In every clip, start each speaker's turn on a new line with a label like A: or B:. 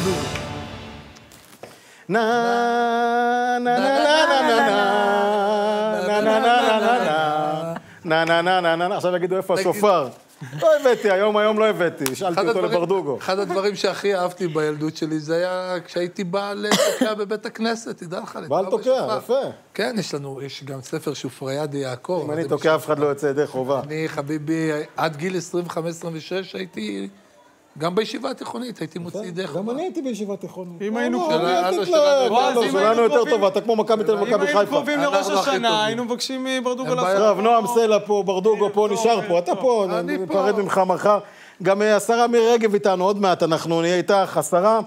A: ברדוגו.
B: נה נה נה נה נה נה נה נה נה נה נה נה נה עכשיו יגידו איפה השופר. לא הבאתי, היום היום לא הבאתי, שאלתי אותו לברדוגו.
A: אחד הדברים שהכי אהבתי בילדות שלי זה היה כשהייתי בא לתוקע בבית הכנסת, תדע לך.
B: בעל תוקע. יפה.
A: כן, יש לנו, יש גם ספר שופריאדי יעקב.
B: אם אני תוקע אף אחד לא יוצא ידי חובה.
A: אני, חביבי, עד גיל 25-26 הייתי, גם בישיבה התיכונית, הייתי מוציא ידי
B: גם. אני הייתי בישיבה תיכונית.
C: אם היינו
B: לא,
C: קרובים-
A: שלנו-
B: לא, לא,
C: אם
B: שלנו
C: היינו
B: יותר טובה, אתה כמו מכבי תל אביב
C: אם
B: ומכבי
C: היינו
B: חיפה.
C: קרובים לראש השנה. היינו מבקשים מברדוגו
A: אין
C: לעשות...
A: בעיה.
B: טוב, נועם סלע פה, ברדוגו פה, נשאר פה, אתה פה,
A: אני.
B: ניפרד ממך מחר. גם אה, השרה מירי רגב איתנו, עוד מעט אנחנו נהיה איתך, השרה.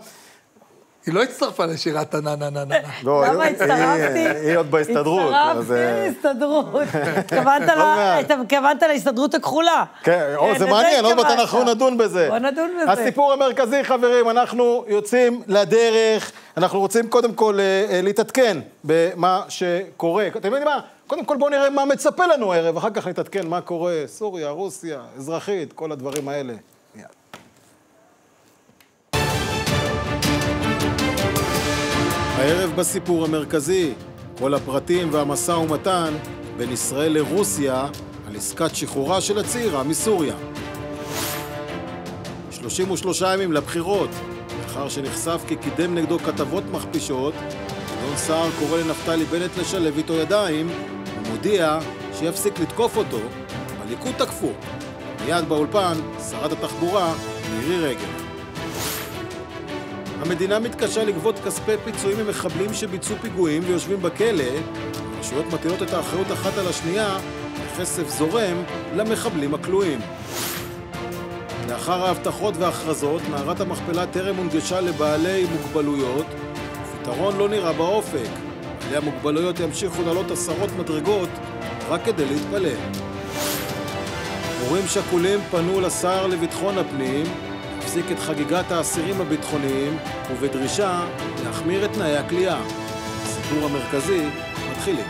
A: היא לא הצטרפה לשירת הנה נה נה נה.
B: לא,
D: למה הצטרפתי?
B: היא- עוד בהסתדרות. אז, אה,
D: הצטרפתי להסתדרות. התכוונת ל-
B: מעט.
D: אתה התכוונת להסתדרות הכחולה.
B: כן, או, זה
D: לזה
B: מעניין, עוד מעט. אנחנו נדון בזה.
D: בוא נדון בזה.
B: הסיפור המרכזי, חברים, אנחנו יוצאים לדרך, אנחנו רוצים קודם כל אה, אה, להתעדכן במה שקורה. אתם יודעים מה? קודם כל בואו נראה מה מצפה לנו הערב, אחר כך נתעדכן מה קורה, סוריה, רוסיה, אזרחית, כל הדברים האלה. הערב בסיפור המרכזי, כל הפרטים והמשא ומתן בין ישראל לרוסיה על עסקת שחרורה של הצעירה מסוריה. 33 ימים לבחירות, לאחר שנחשף כי קידם נגדו כתבות מכפישות, גדעון סער קורא לנפתלי בנט לשלב איתו ידיים, ומודיע שיפסיק לתקוף אותו, הליכוד תקפו. מיד באולפן, שרת התחבורה, מירי רגב. המדינה מתקשה לגבות כספי פיצויים ממחבלים שביצעו פיגועים ויושבים בכלא, הרשויות מטילות את האחריות אחת על השנייה, וכסף זורם למחבלים הכלואים. לאחר ההבטחות וההכרזות, מערת המכפלה טרם הונגשה לבעלי מוגבלויות, ופתרון לא נראה באופק. בעלי המוגבלויות ימשיכו לעלות עשרות מדרגות רק כדי להתפלל. הורים שכולים פנו לשר לביטחון הפנים להפסיק את חגיגת האסירים הביטחוניים ובדרישה להחמיר את תנאי הכליאה. הסיפור המרכזי מתחילים.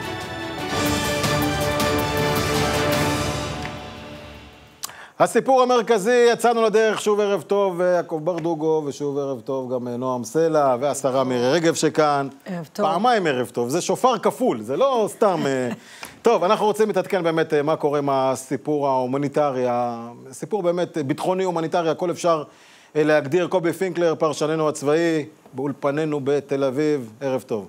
B: הסיפור המרכזי, יצאנו לדרך, שוב ערב טוב, אה, יעקב ברדוגו, ושוב ערב טוב גם אה, נועם סלע, והשרה מירי רגב שכאן.
D: ערב טוב.
B: פעמיים ערב טוב, זה שופר כפול, זה לא סתם... אה, טוב, אנחנו רוצים להתעדכן באמת מה קורה עם הסיפור ההומניטרי, הסיפור באמת ביטחוני, הומניטרי, הכל אפשר להגדיר. קובי פינקלר, פרשננו הצבאי, באולפנינו בתל אביב, ערב טוב.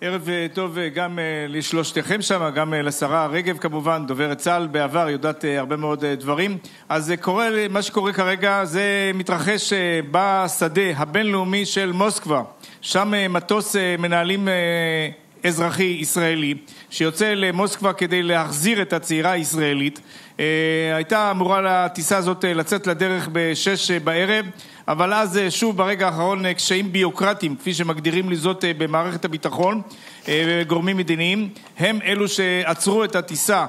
E: ערב אה, טוב אה, גם אה, לשלושתכם שם, גם אה, לשרה רגב כמובן, דוברת צה"ל בעבר, יודעת אה, הרבה מאוד אה, דברים. אז אה, קורה, מה שקורה כרגע זה מתרחש אה, בשדה הבינלאומי של מוסקבה. שם אה, מטוס אה, מנהלים אה, אזרחי ישראלי שיוצא למוסקבה כדי להחזיר את הצעירה הישראלית. אה, הייתה אמורה הטיסה הזאת אה, לצאת לדרך בשש אה, בערב, אבל אז שוב ברגע האחרון קשיים ביוקרטיים, כפי שמגדירים לי זאת במערכת הביטחון, גורמים מדיניים, הם אלו שעצרו את הטיסה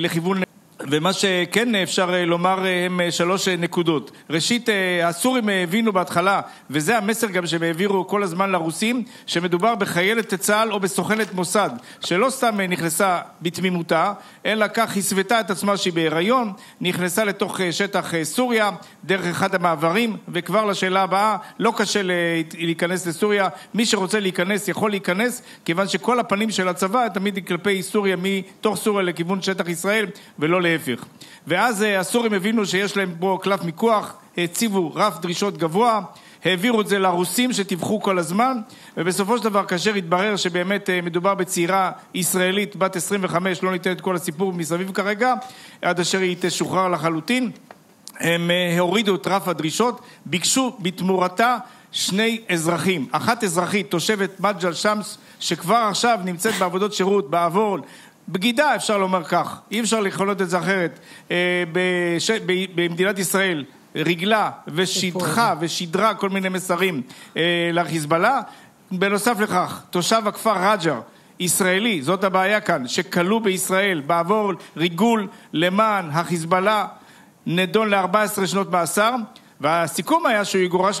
E: לכיוון... ומה שכן אפשר אה, לומר אה, הם אה, שלוש נקודות. ראשית, הסורים הבינו בהתחלה, וזה המסר גם שהם העבירו כל הזמן לרוסים, שמדובר בחיילת צה"ל או בסוכנת מוסד, שלא סתם נכנסה בתמימותה, אלא כך הסוותה את עצמה שהיא בהיריון, נכנסה לתוך שטח סוריה, דרך אחד המעברים, וכבר לשאלה הבאה, לא קשה לה- להיכנס לסוריה, מי שרוצה להיכנס יכול להיכנס, כיוון שכל הפנים של הצבא תמיד כלפי סוריה, מתוך סוריה לכיוון שטח ישראל, ולא להפך. ואז אה, הסורים הבינו שיש להם פה קלף מיקוח, הציבו רף דרישות גבוה, העבירו את זה לרוסים שטיווחו כל הזמן, ובסופו של דבר כאשר התברר שבאמת אה, מדובר בצעירה ישראלית בת 25, לא ניתן את כל הסיפור מסביב כרגע, עד אשר היא תשוחרר לחלוטין, הם אה, הורידו את רף הדרישות, ביקשו בתמורתה שני אזרחים. אחת אזרחית, תושבת מג'ל שמס, שכבר עכשיו נמצאת בעבודות שירות, בעבור, בגידה אפשר לומר כך, אי אפשר לכנות את זה אחרת, אה, בש... ב- במדינת ישראל. ריגלה ושידחה ושידרה כל מיני מסרים אה, לחיזבאללה. בנוסף לכך, תושב הכפר רג'ר, ישראלי, זאת הבעיה כאן, שכלוא בישראל בעבור ריגול למען החיזבאללה, נדון ל-14 שנות מאסר, והסיכום היה שהוא יגורש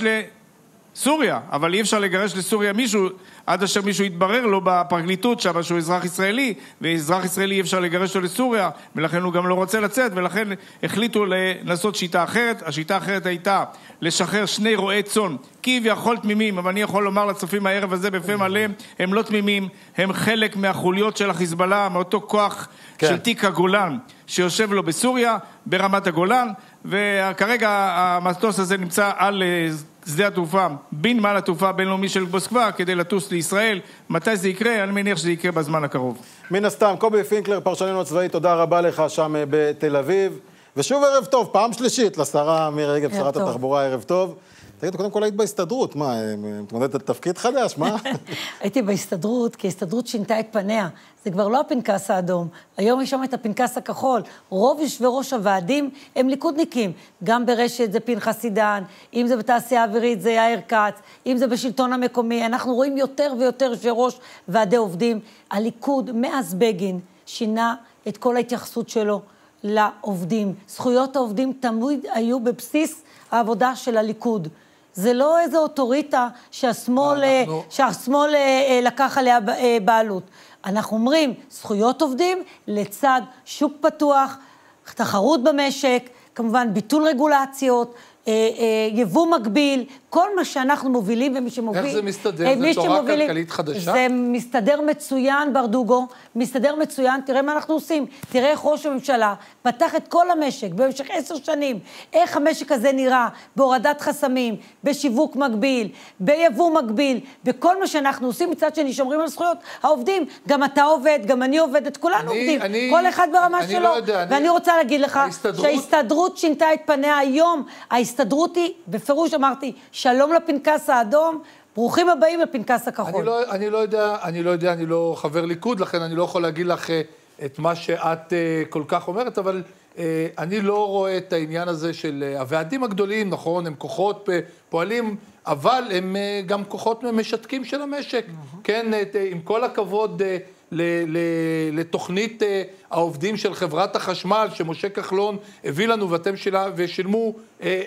E: סוריה, אבל אי אפשר לגרש לסוריה מישהו עד אשר מישהו יתברר לו בפרקליטות שם שהוא אזרח ישראלי, ואזרח ישראלי אי אפשר לגרש אותו לסוריה, ולכן הוא גם לא רוצה לצאת, ולכן החליטו לנסות שיטה אחרת. השיטה האחרת הייתה לשחרר שני רועי צאן, כביכול תמימים, אבל אני יכול לומר לצופים הערב הזה בפה מלא, הם לא תמימים, הם חלק מהחוליות של החיזבאללה, מאותו כוח
B: כן.
E: של תיק הגולן שיושב לו בסוריה, ברמת הגולן, וכרגע המטוס הזה נמצא על אה, שדה התעופה, בנמל התעופה הבינלאומי של מוסקבה, כדי לטוס לישראל. מתי זה יקרה? אני מניח שזה יקרה בזמן הקרוב.
B: מן הסתם, קובי פינקלר, פרשננו הצבאי, תודה רבה לך שם אה, בתל אביב. ושוב ערב טוב, פעם שלישית לשרה מירי רגב, שרת
D: טוב.
B: התחבורה, ערב טוב. תגידו, קודם כל היית בהסתדרות, מה, אה, מתמודדת על תפקיד חדש, מה?
D: הייתי בהסתדרות, כי ההסתדרות שינתה את פניה. זה כבר לא הפנקס האדום, היום יש שם את הפנקס הכחול. רוב יושבי ראש הוועדים הם ליכודניקים. גם ברשת זה פנחס עידן, אם זה בתעשייה האווירית זה יאיר כץ, אם זה בשלטון המקומי. אנחנו רואים יותר ויותר יושבי ראש ועדי עובדים. הליכוד, מאז בגין, שינה את כל ההתייחסות שלו לעובדים. זכויות העובדים תמיד היו בבסיס העבודה של הליכוד. זה לא איזו אוטוריטה שהשמאל,
A: אנחנו-
D: שהשמאל אה, אה, לקח עליה אה, בעלות. אנחנו אומרים, זכויות עובדים לצד שוק פתוח, תחרות במשק, כמובן ביטול רגולציות, אה, אה, יבוא מקביל, כל מה שאנחנו מובילים ומי שמוביל...
A: איך זה מסתדר?
D: אה,
A: זה תורה
D: שמובילים-
A: כלכלית חדשה?
D: זה מסתדר מצוין, ברדוגו, מסתדר מצוין, תראה מה אנחנו עושים. תראה איך ראש הממשלה פתח את כל המשק במשך עשר שנים, איך המשק הזה נראה, בהורדת חסמים, בשיווק מקביל, ביבוא מקביל, בכל מה שאנחנו עושים, מצד שני שומרים על זכויות העובדים. גם אתה עובד, גם אני עובדת, כולנו
A: אני-
D: עובדים,
A: אני-
D: כל אחד ברמה
A: אני
D: שלו.
A: לא יודע, אני-
D: ואני רוצה להגיד לך,
A: ההסתדרות-
D: שההסתדרות שינתה את פניה היום. ההסתדרות היא, בפירוש אמרתי, שלום לפנקס האדום, ברוכים הבאים לפנקס הכחול.
A: אני לא, אני לא יודע, אני לא יודע, אני לא חבר ליכוד, לכן אני לא יכול להגיד לך אה, את מה שאת אה, כל כך אומרת, אבל אה, אני לא רואה את העניין הזה של הוועדים הגדולים, נכון, הם כוחות פועלים, אבל הם גם כוחות משתקים של המשק. כן, אה, אה, עם כל הכבוד לתוכנית העובדים של חברת החשמל, שמשה כחלון הביא לנו ואתם שלה, ושילמו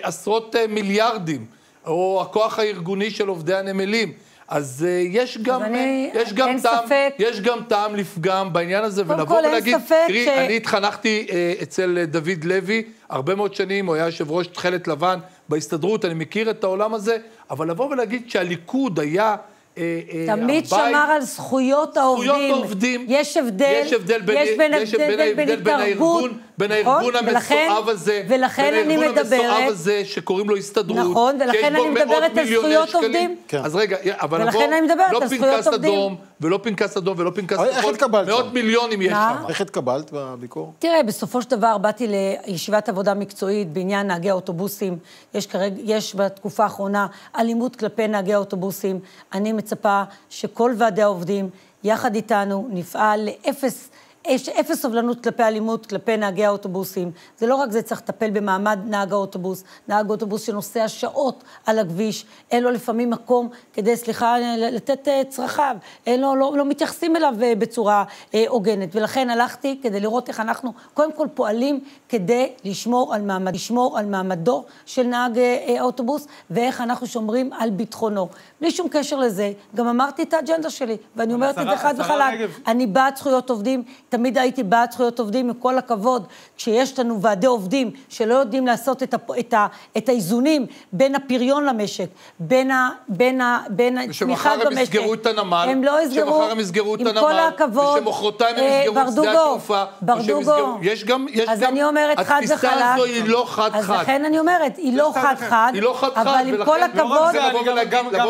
A: עשרות מיליארדים. או הכוח הארגוני של עובדי הנמלים. אז uh, יש גם,
D: אני-
A: יש גם טעם,
D: ספק.
A: יש גם טעם לפגם בעניין הזה, ולבוא ולהגיד, תראי,
D: ש-
A: אני התחנכתי uh, אצל uh, דוד לוי, הרבה מאוד שנים, הוא היה יושב ראש תכלת לבן בהסתדרות, אני מכיר את העולם הזה, אבל לבוא ולהגיד שהליכוד היה... אה, אה,
D: תמיד
A: הבית-
D: שמר על זכויות העובדים.
A: זכויות העובדים.
D: יש הבדל.
A: יש הבדל בין,
D: יש בין
A: יש הבדל בין. הארגון, בין
D: נכון?
A: הארגון המסואב הזה,
D: ולכן
A: בין
D: אני
A: הארגון המסואב
D: מדברת,
A: הזה שקוראים לו הסתדרות.
D: נכון, ולכן אני מדברת על זכויות
A: שקלים.
D: עובדים.
B: כן.
A: אז רגע, אבל
D: ולכן אני מדברת
A: לא
D: על זכויות
A: פנקס
D: עובדים.
A: אדום, ולא פנקס אדום, ולא פנקס
B: אבל איך
A: כחול,
B: התקבלת
A: מאות? מיליונים יש? שם.
B: איך התקבלת בביקור?
D: תראה, בסופו של דבר באתי לישיבת עבודה מקצועית בעניין נהגי האוטובוסים. יש כרגע, יש בתקופה האחרונה אלימות כלפי נהגי האוטובוסים. אני מצפה שכל ועדי העובדים, יחד איתנו, נפעל לאפס... יש אפס סובלנות כלפי אלימות, כלפי נהגי האוטובוסים. זה לא רק זה, צריך לטפל במעמד נהג האוטובוס. נהג אוטובוס שנוסע שעות על הכביש, אין לו לפעמים מקום כדי, סליחה, לתת אה, צרכיו. אין לו, לא, לא מתייחסים אליו אה, בצורה אה, הוגנת. ולכן הלכתי כדי לראות איך אנחנו קודם כל פועלים כדי לשמור על, מעמד, לשמור על מעמדו של נהג אה, אה, האוטובוס, ואיך אנחנו שומרים על ביטחונו. בלי שום קשר לזה, גם אמרתי את האג'נדה שלי, ואני אומרת את זה חד וחלק. אני בעד זכויות עובדים, תמיד הייתי בעד זכויות עובדים, עם כל הכבוד, כשיש לנו ועדי עובדים שלא יודעים לעשות את, הפ, את, ה, את האיזונים בין הפריון למשק, בין, ה, בין, ה, בין
A: ושמחר
D: הצמיחה
A: הם
D: במשק.
A: יסגרו את הנמל,
D: הם לא יסגרו,
A: שמחר הם יסגרו את
D: עם
A: הנמל,
D: כל הכבוד.
A: ושמחרתיים הם
D: אה,
A: יסגרו את שדה
D: ברדוגו,
A: התעופה,
D: ברדוגו.
A: יש גם, יש
D: אז
A: גם,
D: אני אומרת חד וחלק.
A: התפיסה הזו היא לא חד-חד.
D: אז לכן אני אומרת, היא לא חד-חד,
A: היא לא חד-חד,
D: אבל עם כל
A: לא
D: הכבוד,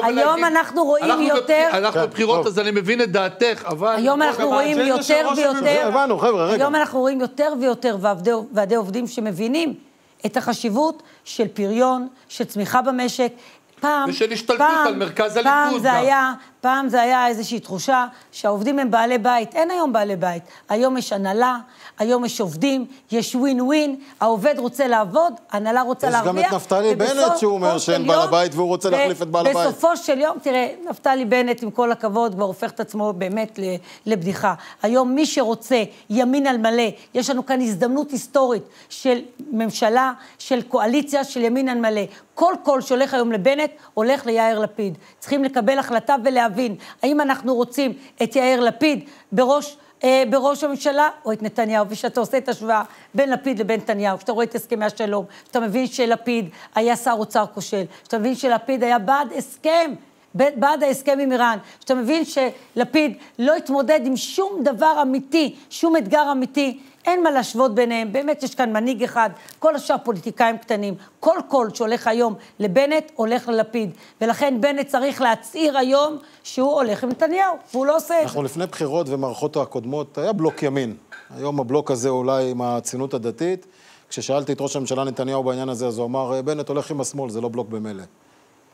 D: היום אנחנו רואים יותר-
A: אנחנו
B: כן,
A: בבחירות. אז אני מבין את דעתך, אבל...
D: היום אנחנו רואים יותר ויותר...
B: הבנו, חבר'ה, רגע.
D: היום אנחנו רואים יותר ויותר ועדי, ועדי עובדים שמבינים את החשיבות של פריון, של צמיחה במשק. פעם,
A: ושל השתלטות
D: פעם,
A: על מרכז
D: פעם
A: הליכוד
D: זה
A: גם.
D: היה, פעם זה היה איזושהי תחושה שהעובדים הם בעלי בית. אין היום בעלי בית. היום יש הנהלה, היום יש עובדים, יש ווין ווין, העובד רוצה לעבוד, ההנהלה רוצה
B: יש
D: להרוויח.
B: גם את נפתלי בנט שהוא אומר שאין בעל הבית והוא רוצה להחליף את בעל הבית.
D: בסופו של יום, תראה, נפתלי בנט, עם כל הכבוד, כבר הופך את עצמו באמת לבדיחה. היום מי שרוצה ימין על מלא, יש לנו כאן הזדמנות היסטורית של ממשלה, של קואליציה, של ימין על מלא. כל קול שהולך היום לבנט, הולך ליאיר לפיד. צריכים לקבל החלטה ולהבין, האם אנחנו רוצים את יאיר לפיד בראש... אה, בראש הממשלה או את נתניהו, וכשאתה עושה את השוואה בין לפיד לבין נתניהו, כשאתה רואה את הסכמי השלום, כשאתה מבין שלפיד היה שר אוצר כושל, כשאתה מבין שלפיד היה בעד הסכם, בעד ההסכם עם איראן, כשאתה מבין שלפיד לא התמודד עם שום דבר אמיתי, שום אתגר אמיתי, אין מה להשוות ביניהם, באמת יש כאן מנהיג אחד, כל השאר פוליטיקאים קטנים, כל קול שהולך היום לבנט, הולך ללפיד, ולכן בנט צריך להצהיר היום שהוא הולך עם נתניהו, והוא לא עושה את זה.
B: אנחנו לפני בחירות ומערכות הקודמות, היה בלוק ימין. היום הבלוק הזה אולי עם הציונות הדתית. כששאלתי את ראש הממשלה נתניהו בעניין הזה, אז הוא אמר, בנט הולך עם השמאל, זה לא בלוק במילא.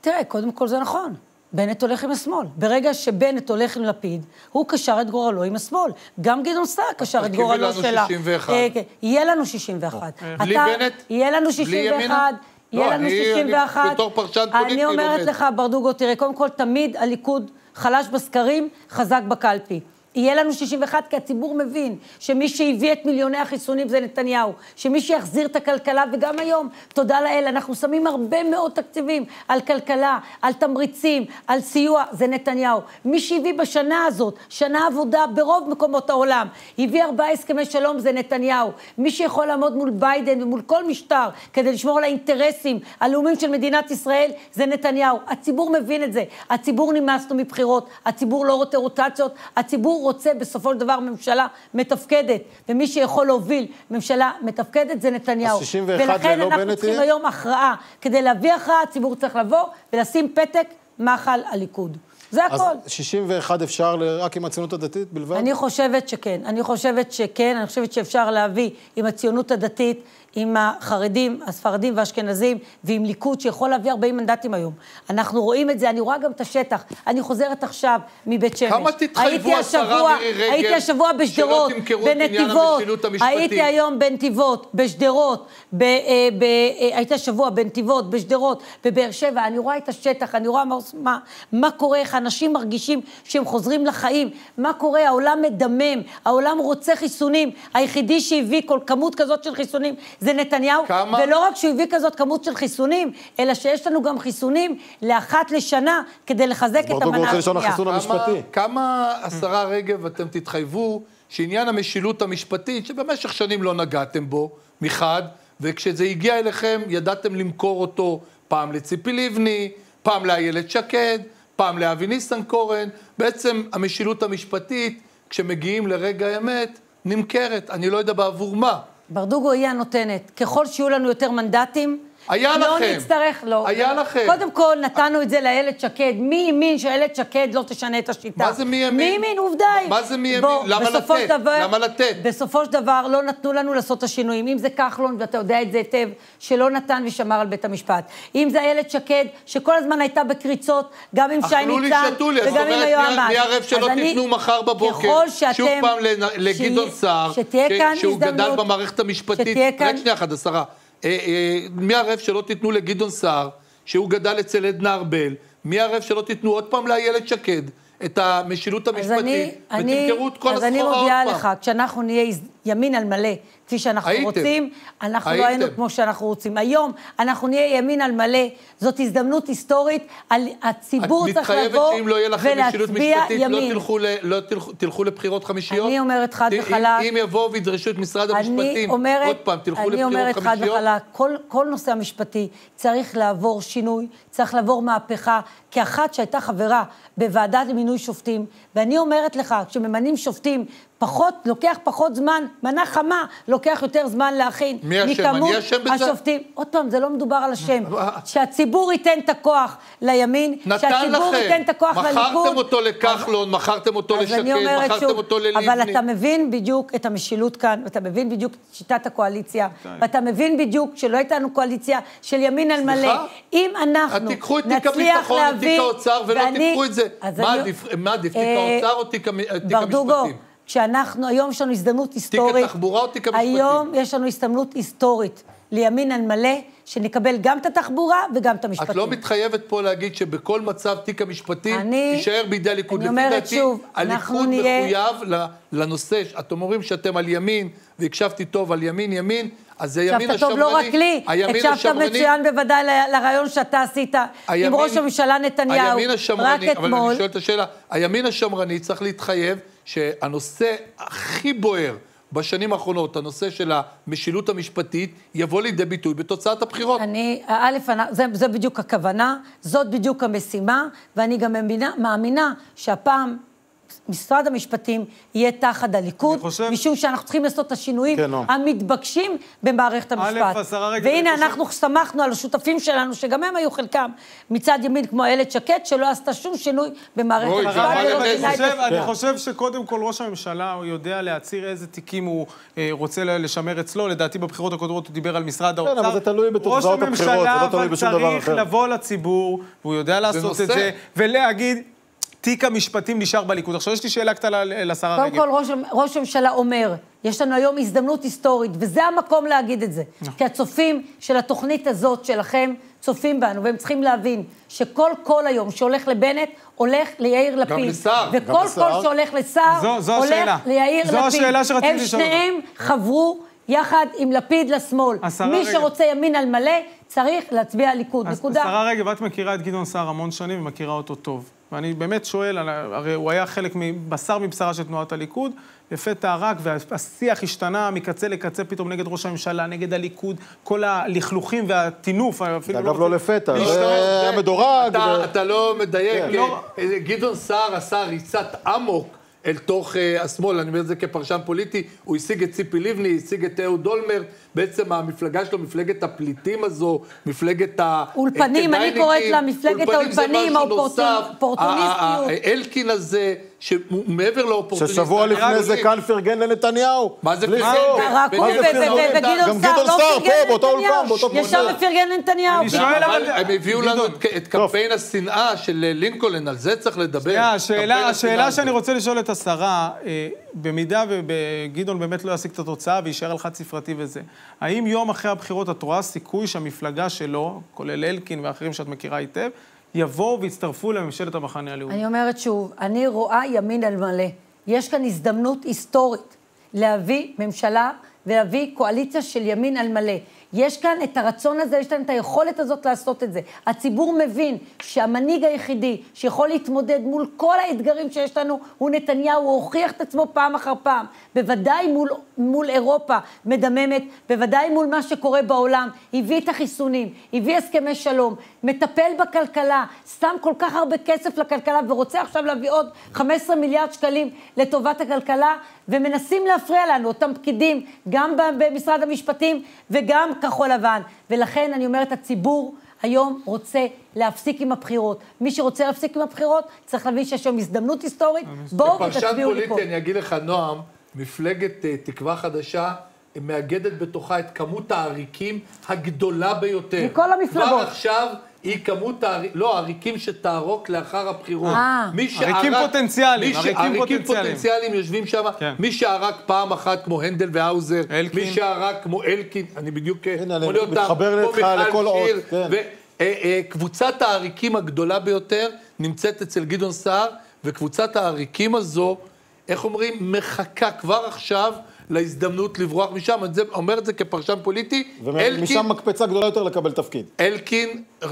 D: תראה, קודם כל זה נכון. בנט הולך עם השמאל. ברגע שבנט הולך עם לפיד, הוא קשר את גורלו עם השמאל. גם גדעון סער קשר את
A: תרכיבי
D: גורלו
A: לנו
D: שלה.
A: 61.
D: אה, כן. יהיה לנו 61.
A: בלי
D: אתה-
A: בנט?
D: יהיה לנו
A: בלי
D: 61.
A: ימינה?
D: יהיה
A: לא,
D: לנו
A: אני- אני
D: 61.
A: בתור פרשן פוליטי
D: אני אומרת
A: לומד.
D: לך, ברדוגו, תראה, קודם כל, תמיד הליכוד חלש בסקרים, חזק בקלפי. יהיה לנו 61, כי הציבור מבין שמי שהביא את מיליוני החיסונים זה נתניהו, שמי שיחזיר את הכלכלה, וגם היום, תודה לאל, אנחנו שמים הרבה מאוד תקציבים על כלכלה, על תמריצים, על סיוע, זה נתניהו. מי שהביא בשנה הזאת, שנה עבודה ברוב מקומות העולם, הביא ארבעה הסכמי שלום, זה נתניהו. מי שיכול לעמוד מול ביידן ומול כל משטר כדי לשמור על האינטרסים הלאומיים של מדינת ישראל, זה נתניהו. הציבור מבין את זה. הציבור נמאס לו מבחירות, הציבור לא רוצה רוטציות, הציבור רוצה בסופו של דבר ממשלה מתפקדת, ומי שיכול להוביל ממשלה מתפקדת זה נתניהו.
B: אז 61
D: ולכן
B: ולא
D: אנחנו
B: בנט
D: צריכים
B: יהיה?
D: היום הכרעה. כדי להביא הכרעה, הציבור צריך לבוא ולשים פתק מחל הליכוד. זה
B: אז
D: הכל.
B: 61 אפשר רק עם הציונות הדתית בלבד?
D: אני חושבת שכן. אני חושבת שכן, אני חושבת שאפשר להביא עם הציונות הדתית, עם החרדים, הספרדים והאשכנזים, ועם ליכוד שיכול להביא 40 מנדטים היום. אנחנו רואים את זה, אני רואה גם את השטח. אני חוזרת עכשיו מבית שמש.
A: כמה תתחייבו, השרה
D: השבוע-
A: מירי רגב,
D: הייתי השבוע בשדרות, בנתיבות. הייתי היום בנתיבות, בשדרות, ב, אה, ב, אה, הייתי השבוע בנתיבות, בשדרות, בבאר שבע, אני רואה את השטח, אני רואה מה, מה, מה קורה, איך אנשים מרגישים שהם חוזרים לחיים, מה קורה, העולם מדמם, העולם רוצה חיסונים, היחידי שהביא כל כמות כזאת של חיסונים זה נתניהו,
A: כמה?
D: ולא רק שהוא הביא כזאת כמות של חיסונים, אלא שיש לנו גם חיסונים לאחת לשנה כדי לחזק את המנה
B: לשאול
D: השנייה.
B: חיסון
A: כמה-
B: המשפטי.
A: כמה, השרה רגב, אתם תתחייבו שעניין המשילות המשפטית, שבמשך שנים לא נגעתם בו, מחד, וכשזה הגיע אליכם, ידעתם למכור אותו פעם לציפי לבני, פעם לאיילת שקד, פעם לאבי ניסנקורן. בעצם המשילות המשפטית, כשמגיעים לרגע האמת, נמכרת. אני לא יודע בעבור מה.
D: ברדוגו היא הנותנת. ככל שיהיו לנו יותר מנדטים,
A: היה
D: לא
A: לכם.
D: נצטרך, לא.
A: היה לכם.
D: קודם כל, נתנו את זה לאיילת שקד. מי האמין שאיילת שקד לא תשנה את השיטה?
A: מה זה מי האמין?
D: מי האמין? עובדה היא.
A: מה זה מי האמין? למה לתת?
D: דבר-
A: למה לתת?
D: בסופו של דבר לא נתנו לנו לעשות את השינויים. אם זה כחלון, ואתה יודע את זה היטב, שלא נתן ושמר על בית המשפט. אם זה איילת שקד, שכל הזמן הייתה בקריצות, גם עם שי
A: אכלו לי,
D: ניצן,
A: שתו לי, אז זאת
D: וגם עם
A: אומרת,
D: היועמ"ש.
A: מי- ערב שלא
D: אז אני-
A: תיתנו מחר בבוקר. שוב פעם לגדעון סער, שהוא גדל במערכת המשפטית. רק שנייה אחת, השרה, אה, אה, מי ערב שלא תיתנו לגדעון סער, שהוא גדל אצל עדנה ארבל, מי ערב שלא תיתנו עוד פעם לאיילת שקד את המשילות
D: אז אני,
A: המשפטית,
D: אני,
A: ותמכרו את כל
D: אז אני
A: הסחורה עוד
D: מודיעה
A: פעם.
D: לך, כשאנחנו נהיה ימין על מלא, כפי שאנחנו
A: הייתם.
D: רוצים, אנחנו
A: הייתם.
D: לא היינו כמו שאנחנו רוצים. היום אנחנו נהיה ימין על מלא, זאת הזדמנות היסטורית, על, הציבור
A: את
D: צריך
A: מתחייבת
D: לבוא
A: שאם לא יהיה לכם משילות
D: ולהצביע
A: משפטית, לא
D: ימין.
A: תלכו, ל, לא תלכו, תלכו לבחירות חמישיות?
D: אני אומרת חד
A: אם-
D: וחלק.
A: אם יבואו וידרשו את משרד
D: אני
A: המשפטים,
D: אומרת,
A: עוד פעם, תלכו
D: אני
A: לבחירות
D: אומרת חד
A: חמישיות?
D: וחלק, כל, כל נושא המשפטי צריך לעבור שינוי, צריך לעבור מהפכה, כאחת שהייתה חברה בוועדה למינוי שופטים, ואני אומרת לך, כשממנים שופטים, פחות, לוקח פחות זמן, מנה חמה, לוקח יותר זמן להכין.
A: מי אשם? אני אשם בזה?
D: השופטים. עוד פעם, זה לא מדובר על השם. שהציבור ייתן את הכוח לימין, שהציבור
A: לכם.
D: ייתן את הכוח
A: מכרתם
D: לליכוד.
A: אותו לכחלון, מכרתם אותו לשקד,
D: אומרת
A: מכרתם
D: שוב,
A: אותו ללבני.
D: אבל אתה מבין בדיוק את המשילות כאן, ואתה מבין בדיוק את שיטת הקואליציה, ואתה מבין בדיוק שלא הייתה לנו קואליציה של ימין על מלא. אם אנחנו
A: אז תיקחו את תיק הביטחון, את. תיק האוצר, ולא תיקחו את זה. מה עדיף, תיק
D: אה,
A: האוצר או תיק המשפטים?
D: כשאנחנו, היום יש לנו הזדמנות היסטורית.
A: התחבורה או תיק המשפטים?
D: היום יש לנו הזדמנות היסטורית לימין על מלא, שנקבל גם את התחבורה וגם את המשפטים.
A: את לא מתחייבת פה להגיד שבכל מצב תיק המשפטים
D: אני-
A: יישאר בידי הליכוד.
D: אני אומרת
A: דעתי,
D: שוב, אנחנו
A: הליכוד
D: נהיה-
A: מחויב ל- לנושא, אתם אומרים שאתם על ימין, והקשבתי טוב על ימין ימין, אז זה ימין
D: הקשבת
A: השמרני.
D: טוב לא רק לי, הקשבת מצוין בוודאי לרעיון שאתה עשית עם
A: הימין-
D: ראש הממשלה נתניהו,
A: הימין
D: רק
A: השמרני, אבל
D: אתמול.
A: אני שואל את השאלה, הימין השמרני צריך להתחייב שהנושא הכי בוער בשנים האחרונות, הנושא של המשילות המשפטית, יבוא לידי ביטוי בתוצאת הבחירות.
D: אני, א', זה, זה בדיוק הכוונה, זאת בדיוק המשימה, ואני גם מאמינה, מאמינה שהפעם משרד המשפטים יהיה תחת הליכוד,
C: אני חושב-
D: משום שאנחנו צריכים לעשות את השינויים
B: כן.
D: המתבקשים במערכת המשפט.
C: השרה רגב,
D: והנה,
C: אני חושב-
D: אנחנו סמכנו על השותפים שלנו, שגם הם היו חלקם מצד ימין, כמו איילת שקד, שלא עשתה שום שינוי במערכת המשפט.
C: אני חושב, אני
B: כן.
C: חושב שקודם כל ראש הממשלה, הוא יודע להצהיר איזה תיקים הוא אה, רוצה לשמר אצלו. לדעתי בבחירות הקודמות הוא דיבר על משרד האוצר.
B: כן, אבל זה תלוי בתוצאות
C: ראש
B: הבחירות, זה
C: הממשלה
B: לא תלוי
C: אבל
B: בשום דבר
C: צריך
B: אחר.
C: לבוא לציבור, והוא יודע לעשות. את זה, ולהגיד, תיק המשפטים נשאר בליכוד. עכשיו, יש לי שאלה קטנה לשרה
D: קודם
C: רגב.
D: כל, ראש, ראש הממשלה אומר, יש לנו היום הזדמנות היסטורית, וזה המקום להגיד את זה.
C: נכון.
D: כי הצופים של התוכנית הזאת שלכם צופים בנו, והם צריכים להבין שכל קול היום שהולך לבנט, הולך ליאיר לפיד.
A: לסער.
D: וכל
B: גם לסער.
D: קול שהולך לסער,
C: זו- זו
D: הולך
C: השאלה.
D: ליאיר
C: זו
D: לפיד.
C: השאלה שרציתי
D: הם
C: לשאול אותך.
D: שניהם חברו יחד עם לפיד לשמאל. מי
C: רגב.
D: שרוצה ימין על מלא, צריך להצביע ליכוד. נקודה.
C: השרה רגב, את מכירה את גדעון סער המון שנים ומכירה אותו טוב. ואני באמת שואל, הרי הוא היה חלק, מ- בשר מבשרה של תנועת הליכוד, לפתע רק, והשיח השתנה מקצה לקצה פתאום נגד ראש הממשלה, נגד הליכוד, כל הלכלוכים והטינוף, אפילו
B: אגב, לא לפתע, זה היה מדורג.
A: אתה,
B: ו-
A: אתה לא מדייק.
B: כן.
C: לא-
A: אה, גדעון סער עשה ריצת אמוק אל תוך אה, השמאל, אני אומר את זה כפרשן פוליטי, הוא השיג את ציפי לבני, השיג את אהוד אולמרט, בעצם המפלגה שלו, מפלגת הפליטים הזו, מפלגת ה...
D: אולפנים, אני. קוראת לה מפלגת האולפנים. האופורטוניסטיות.
A: ה- ה- אלקין הזה, שהוא מעבר לאופורטוניסט.
B: ששבוע לפני זה כאן פרגן לנתניהו.
A: מה זה פרגן?
D: רק הוא וגדעון
B: גם
D: סער
B: גדעון
D: לא
B: סער
D: פרגן
B: פה, באותו
D: לנתניהו.
B: אולפן, באותו
D: ישר
B: פוזיציה.
D: ופרגן לנתניהו.
C: אני שואל,
A: אבל
C: אבל-
A: הם הביאו לנו. את- קמפיין השנאה של אה, לינקולן, על זה צריך לדבר.
C: השאלה. שאני רוצה לשאול את השרה, אה, במידה וגדעון באמת לא ישיג את התוצאה ויישאר על חד ספרתי וזה, האם יום אחרי הבחירות את רואה סיכוי שהמפלגה שלו, כולל אלקין ואחרים שאת מכירה היטב, יבואו ויצטרפו לממשלת המחנה הלאומי?
D: אני אומרת שוב, אני רואה ימין על מלא. יש כאן הזדמנות היסטורית להביא ממשלה ולהביא קואליציה של ימין על מלא. יש כאן את הרצון הזה, יש כאן את היכולת הזאת לעשות את זה. הציבור מבין שהמנהיג היחידי שיכול להתמודד מול כל האתגרים שיש לנו הוא נתניהו, הוא הוכיח את עצמו פעם אחר פעם. בוודאי מול, מול אירופה מדממת, בוודאי מול מה שקורה בעולם. הביא את החיסונים, הביא הסכמי שלום, מטפל בכלכלה, שם כל כך הרבה כסף לכלכלה ורוצה עכשיו להביא עוד 15 מיליארד שקלים לטובת הכלכלה, ומנסים להפריע לנו, אותם פקידים, גם במשרד המשפטים וגם כחול לבן. ולכן אני אומרת, הציבור היום רוצה להפסיק עם הבחירות. מי שרוצה להפסיק עם הבחירות, צריך להבין שיש היום הזדמנות היסטורית, בואו ותצביעו לי פה.
A: פוליטי, אני אגיד לך, נועם, מפלגת אה, תקווה חדשה מאגדת בתוכה את כמות העריקים הגדולה ביותר.
D: מכל המפלגות.
A: כבר עכשיו היא כמות לא, העריקים שתערוק לאחר הבחירות.
D: אה.
C: עריקים פוטנציאליים,
A: מי ש-
C: עריקים
A: עריקים
C: פוטנציאליים.
A: פוטנציאליים יושבים שם,
C: כן.
A: מי שערק פעם אחת כמו הנדל והאוזר,
C: אלקין.
A: מי שערק כמו אלקין, אני בדיוק מונה אותם,
B: מתחבר
A: כמו מיכל שיר,
B: כן.
A: ו- אה, אה, קבוצת העריקים הגדולה ביותר נמצאת אצל גדעון סער, וקבוצת העריקים הזו, איך אומרים, מחכה כבר עכשיו להזדמנות לברוח משם. זה- אומר את זה כפרשן פוליטי.
B: ומשם מקפצה גדולה יותר לקבל תפקיד.
A: אלקין, אה,